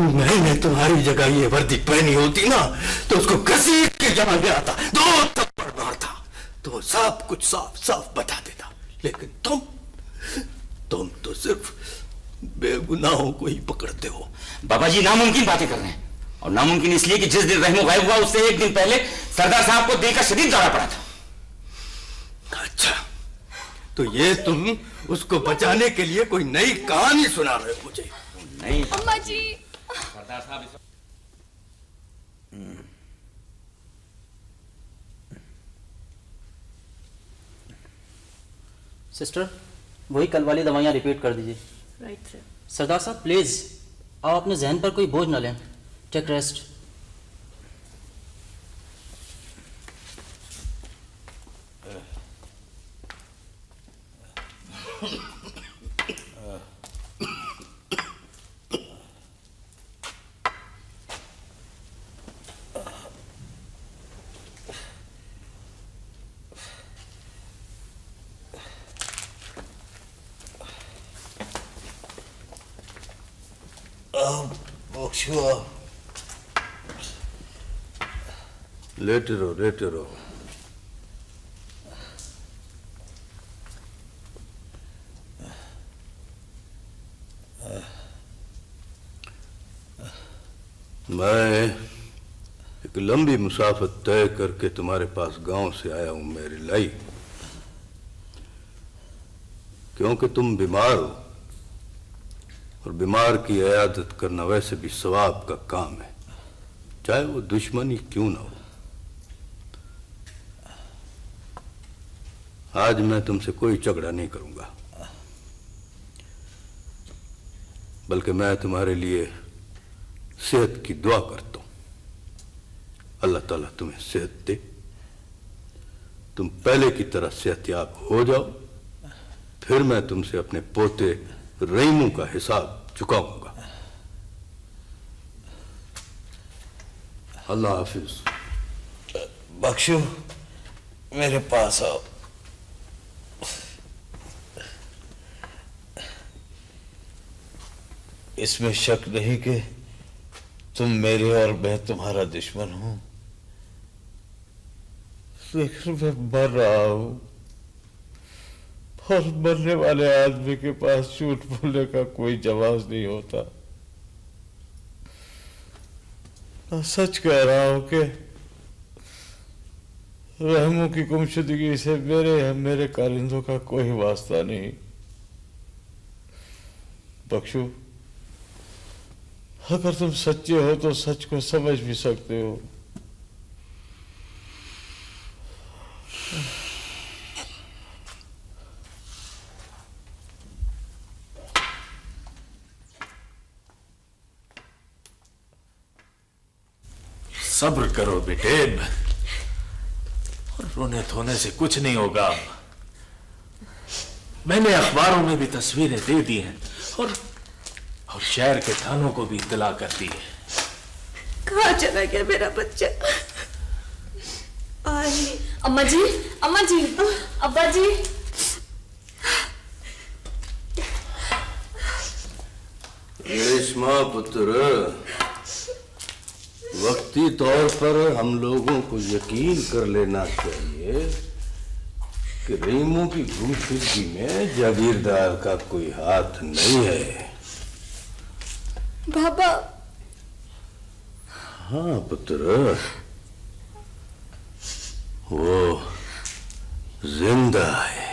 मैंने तुम्हारी जगह ये वर्दी पहनी होती ना तो उसको घसीट के जमा ले आता दो थप्पड़ मारता तो सब कुछ साफ़ साफ़ बता देता। लेकिन तुम तुम तो सिर्फ़ बेगुनाहों को ही पकड़ते हो। बाबा जी नामुमकिन बातें कर रहे हैं। और नामुमकिन इसलिए कि जिस दिन रहमो गायब हुआ उससे एक दिन पहले सरदार साहब को देखकर शदीद दौरा पड़ा था। अच्छा तो ये तुम उसको बचाने के लिए कोई नई कहानी सुना रहे हो मुझे? नहीं अम्मा जी। सरदार साहब सिस्टर वही कल वाली दवाइयाँ रिपीट कर दीजिए राइट सर सरदार साहब प्लीज़ आप अपने जहन पर कोई बोझ ना लें टेक रेस्ट लेटे रहो लेटे रहो मैं एक लंबी मुसाफत तय करके तुम्हारे पास गाँव से आया हूँ, मेरी लाई। क्योंकि तुम बीमार हो और बीमार की अयादत करना वैसे भी सवाब का काम है। चाहे वो दुश्मनी क्यों ना हो। आज मैं तुमसे कोई झगड़ा नहीं करूँगा। बल्कि मैं तुम्हारे लिए सेहत की दुआ करता हूँ। अल्लाह ताला तुम्हें सेहत दे। तुम पहले की तरह सेहतयाब हो जाओ। फिर मैं तुमसे अपने पोते रईमू का हिसाब चुकाऊँगा। अल्लाह हाफिज। बख्शो, मेरे पास आओ। इसमें शक नहीं कि तुम मेरे और मैं तुम्हारा दुश्मन हूँ। लेकिन मैं मर रहा हूँ। और मरने वाले आदमी के पास झूठ बोलने का कोई जवाब नहीं होता। मैं सच कह रहा हूँ कि रहमों की गुमशुदगी से मेरे मेरे कारिंदों का कोई वास्ता नहीं। बख्शू, अगर तुम सच्चे हो तो सच को समझ भी सकते हो। सब्र करो बेटे। और रोने धोने से कुछ नहीं होगा। मैंने अखबारों में भी तस्वीरें दे दी हैं और और शहर के थानों को भी इतला कर दी है। कहा चला गया मेरा बच्चा? अम्मा जी अम्मा जी अब्बा जी। रेशमा पुत्र वक्ती तौर पर हम लोगों को यकीन कर लेना चाहिए कि रीमू की गुमशुदगी में जागीरदार का कोई हाथ नहीं है। बाबा। हाँ पुत्र। वो ज़िंदा है।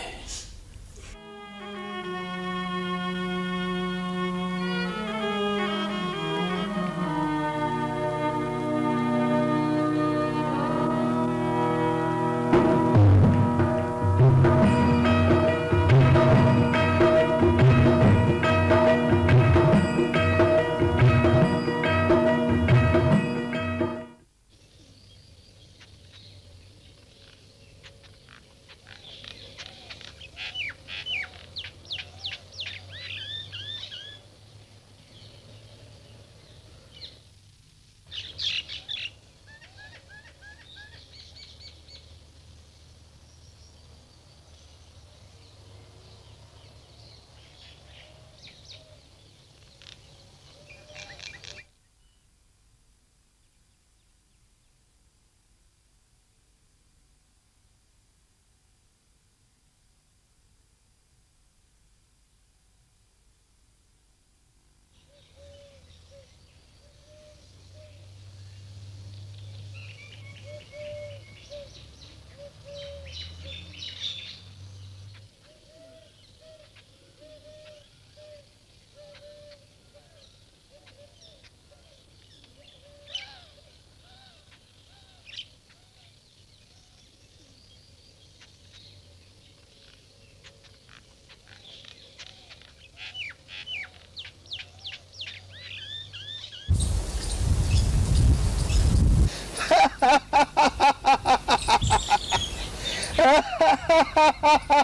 ha ha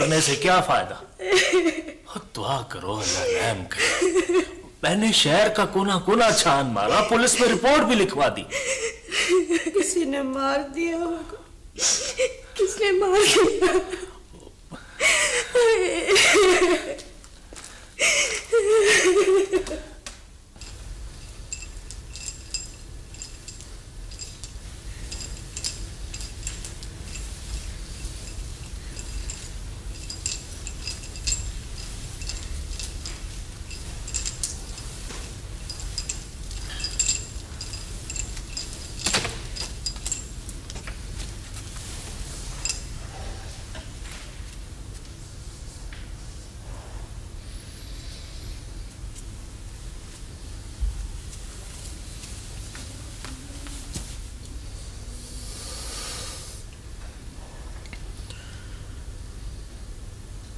करने से क्या फ़ायदा? दुआ करो, अल्लाह मैंने शहर का कोना कोना छान मारा, पुलिस में रिपोर्ट भी लिखवा दी किसी ने मार दिया होगा किसने मार दिया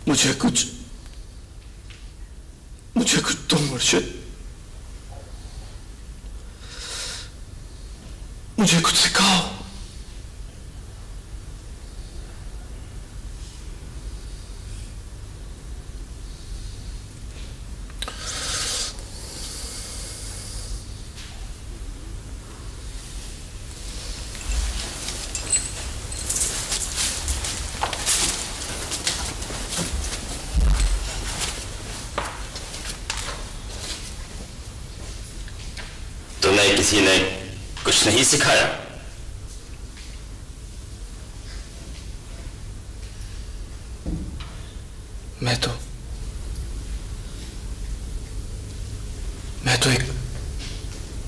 मुझे कुछ मुझे कुछ दो मुर्शिद मुझे कुछ सिखाओ तुम्हें किसी ने कुछ नहीं सिखाया मैं तो मैं तो एक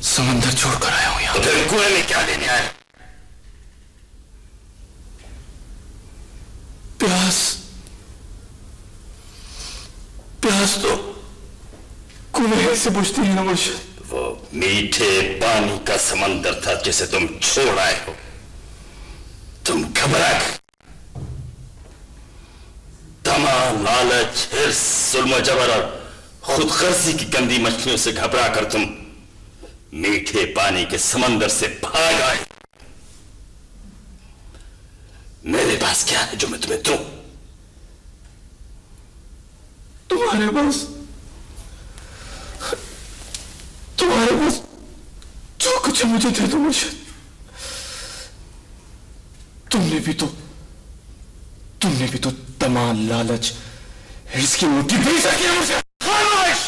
समंदर छोड़कर आया हूँ यहाँ। तो कुएँ में क्या लेने आया? प्यास। प्यास तो कुएँ से बुझती है ना वो मीठे पानी का समंदर था जिसे तुम छोड़ आए हो। तुम घबरा तमा लालच, हिर्स, जुल्म, जबर और खुदगर्जी की गंदी मछलियों से घबरा कर तुम मीठे पानी के समंदर से भाग आए। मेरे पास क्या है जो मैं तुम्हें दूँ? तुम्हारे पास है मुझे दे दो मुझे तुमने भी तो तुमने भी तो तमाम लालच हिर्स की रोटी बेच सकी मुझे खामोश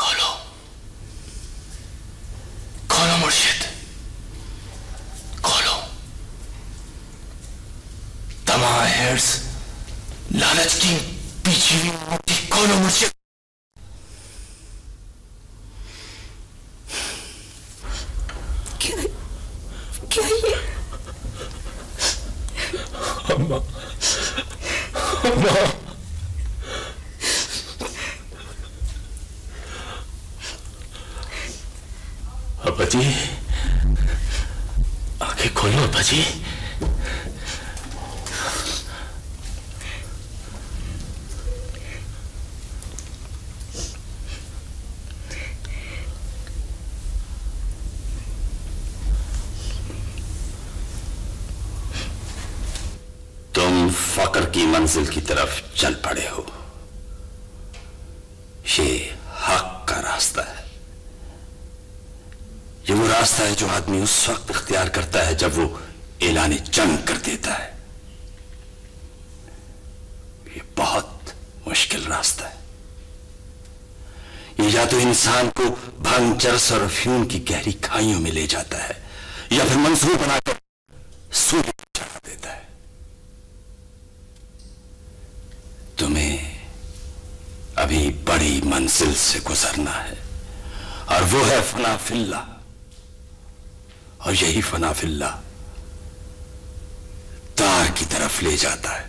खोलो खोलो मुर्शिद खोलो तमाम हिर्स लालच की पीछी हुई रोटी खोलो मुर्शिद क्या क्या ये अम्मा अम्मा अब्बा जी आँखें खोलो अब्बा जी तुम फकर की मंजिल की तरफ़ चल पड़े हो ये हक का रास्ता है ये वो रास्ता आदमी उस वक्त इख्तियार करता है जब वो ऐलान जंग कर देता है। ये बहुत मुश्किल रास्ता है। ये या तो इंसान को भंग, चरस और अफ्यूम की गहरी खाइयों में ले जाता है, या फिर मंसूर बनाकर सूर्य चढ़ा देता है। तुम्हें अभी बड़ी मंजिल से गुजरना है, और वो है फनाफिल्ला। और यही फनाफिल्ला तार की तरफ़ ले जाता है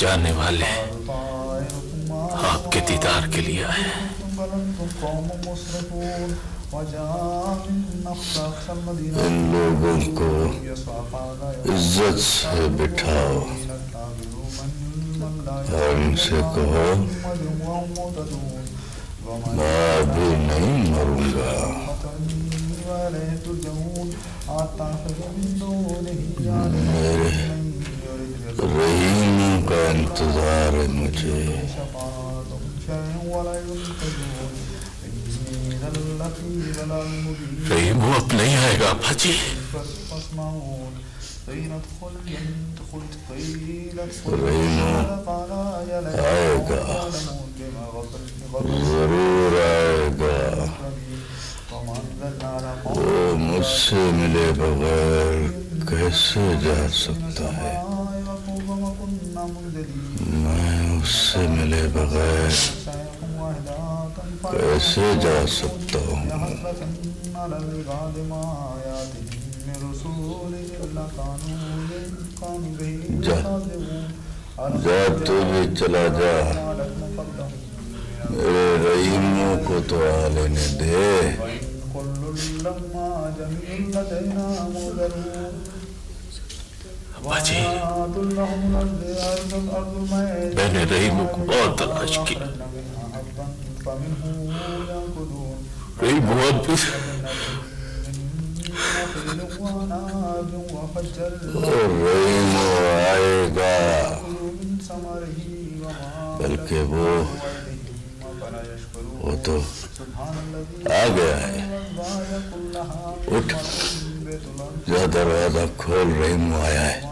जाने वाले आपके दीदार के लिए आए इन लोगों को इज़्ज़त से बिठाओ और इनसे कहो, मैं भी नहीं मरूँगा। मेरे का इंतज़ार है मुझे। कहीं वो अब नहीं आएगा अब्बा जी आएगा। ज़रूर आएगा। वो मुझसे मिले बगैर कैसे जा सकता है? मैं उससे मिले बगैर कैसे जा सकता हूँ? जा, जा तो भी चला जा। मेरे रहीमों को तो आ लेने दे। बाजी मैंने रहीम को बहुत तलाश की। रहीम बहुत तो भी रहीम आएगा। बल्कि वो वो तो आ गया है। उठ। ज़्यादा दरवाज़ा खोल रही आया है।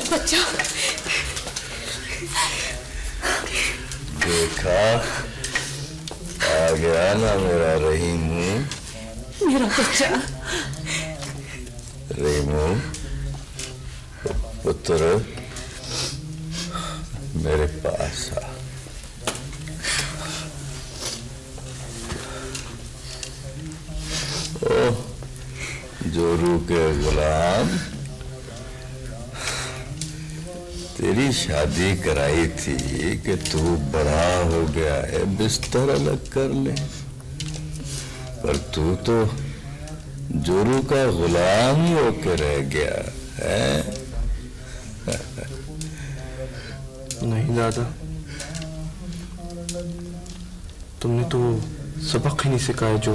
बच्चा। देखा? आ गया ना मेरा रहीमू। मेरा बच्चा। रहीमू पुत्र मेरे पास आ। ओ जोरू के गुलाम। तेरी शादी कराई थी कि तू बड़ा हो गया है, बिस्तर अलग कर ले। पर तू तो जोरू का गुलाम ही होके रह गया है। नहीं दादा, तुमने तो सबक ही नहीं सिखाया जो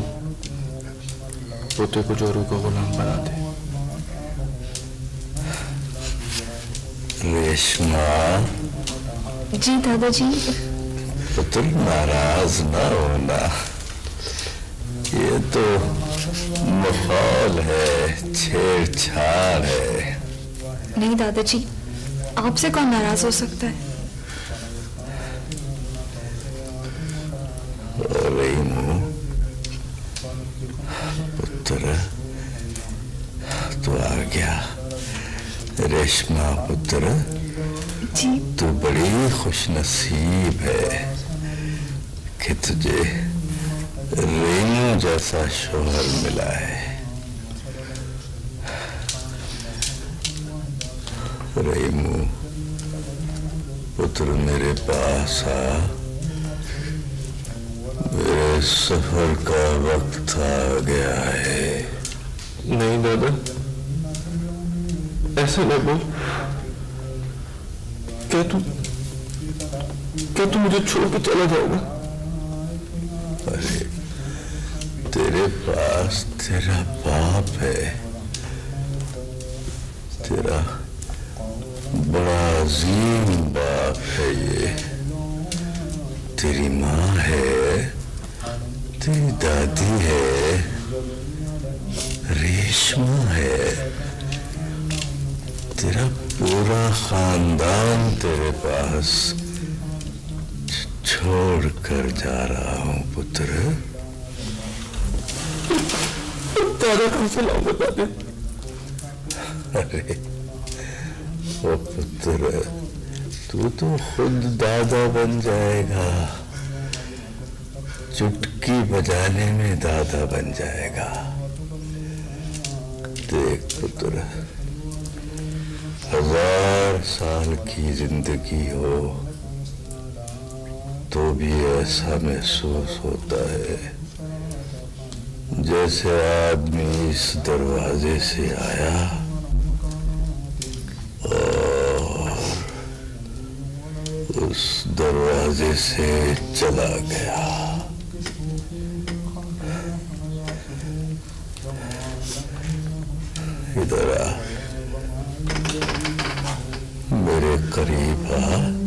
पोते को जोरू का गुलाम बना दे। रेशमा जी दादाजी। पुत्र नाराज़ ना होना। ये तो माहौल है छेड़छाड़ है। नहीं दादाजी आपसे कौन नाराज़ हो सकता है? पुत्र तो आ गया। रेशमा पुत्र तू बड़ी खुशनसीब है कि तुझे रेनू जैसा शोहर मिला है। रेमू पुत्र मेरे पास आ। मेरे सफ़र का वक्त आ गया है। नहीं दादा ऐसा न बोल क्या तू क्या तू मुझे छोड़ के चला जाएगा? अरे, तेरे पास तेरा बाप है। तेरा बड़ा अजीम बाप है ये। तेरी माँ है, तेरी दादी है, रेशमा है। तेरा पूरा खानदान तेरे पास छोड़ कर जा रहा हूँ पुत्र। दादा कहाँ से लाऊँगा दादी अरे ओ पुत्र तू तो खुद दादा बन जाएगा। चुटकी बजाने में दादा बन जाएगा। देख पुत्र हज़ार साल की ज़िंदगी हो तो भी ऐसा महसूस होता है जैसे आदमी इस दरवाजे से आया और उस दरवाजे से चला गया। इधर आ मेरे करीब आ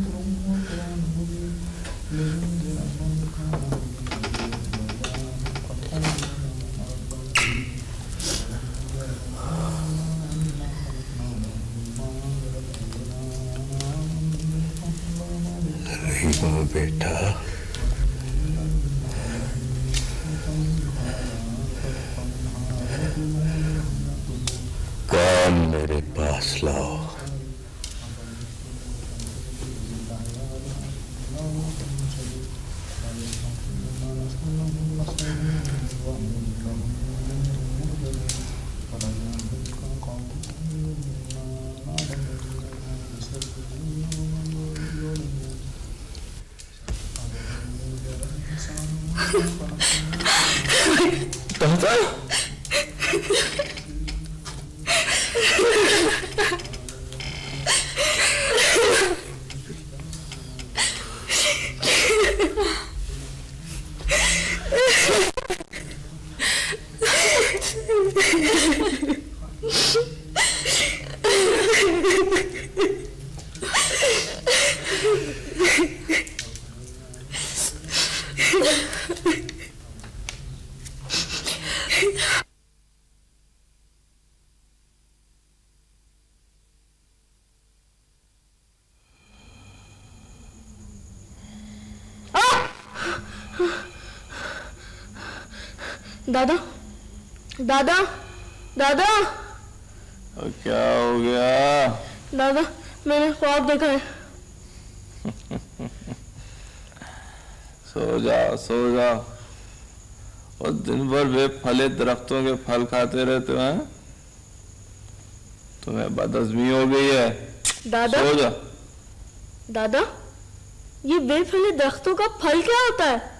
दादा दादा। क्या हो गया? दादा मैंने ख्वाब देखा है। सो जा सो जा। और दिन भर वे फले दरख्तों के फल खाते रहते हो? तुम्हें बदहजमी हो गई है। दादा। सो जा। दादा ये बेफले दरख्तों का फल क्या होता है?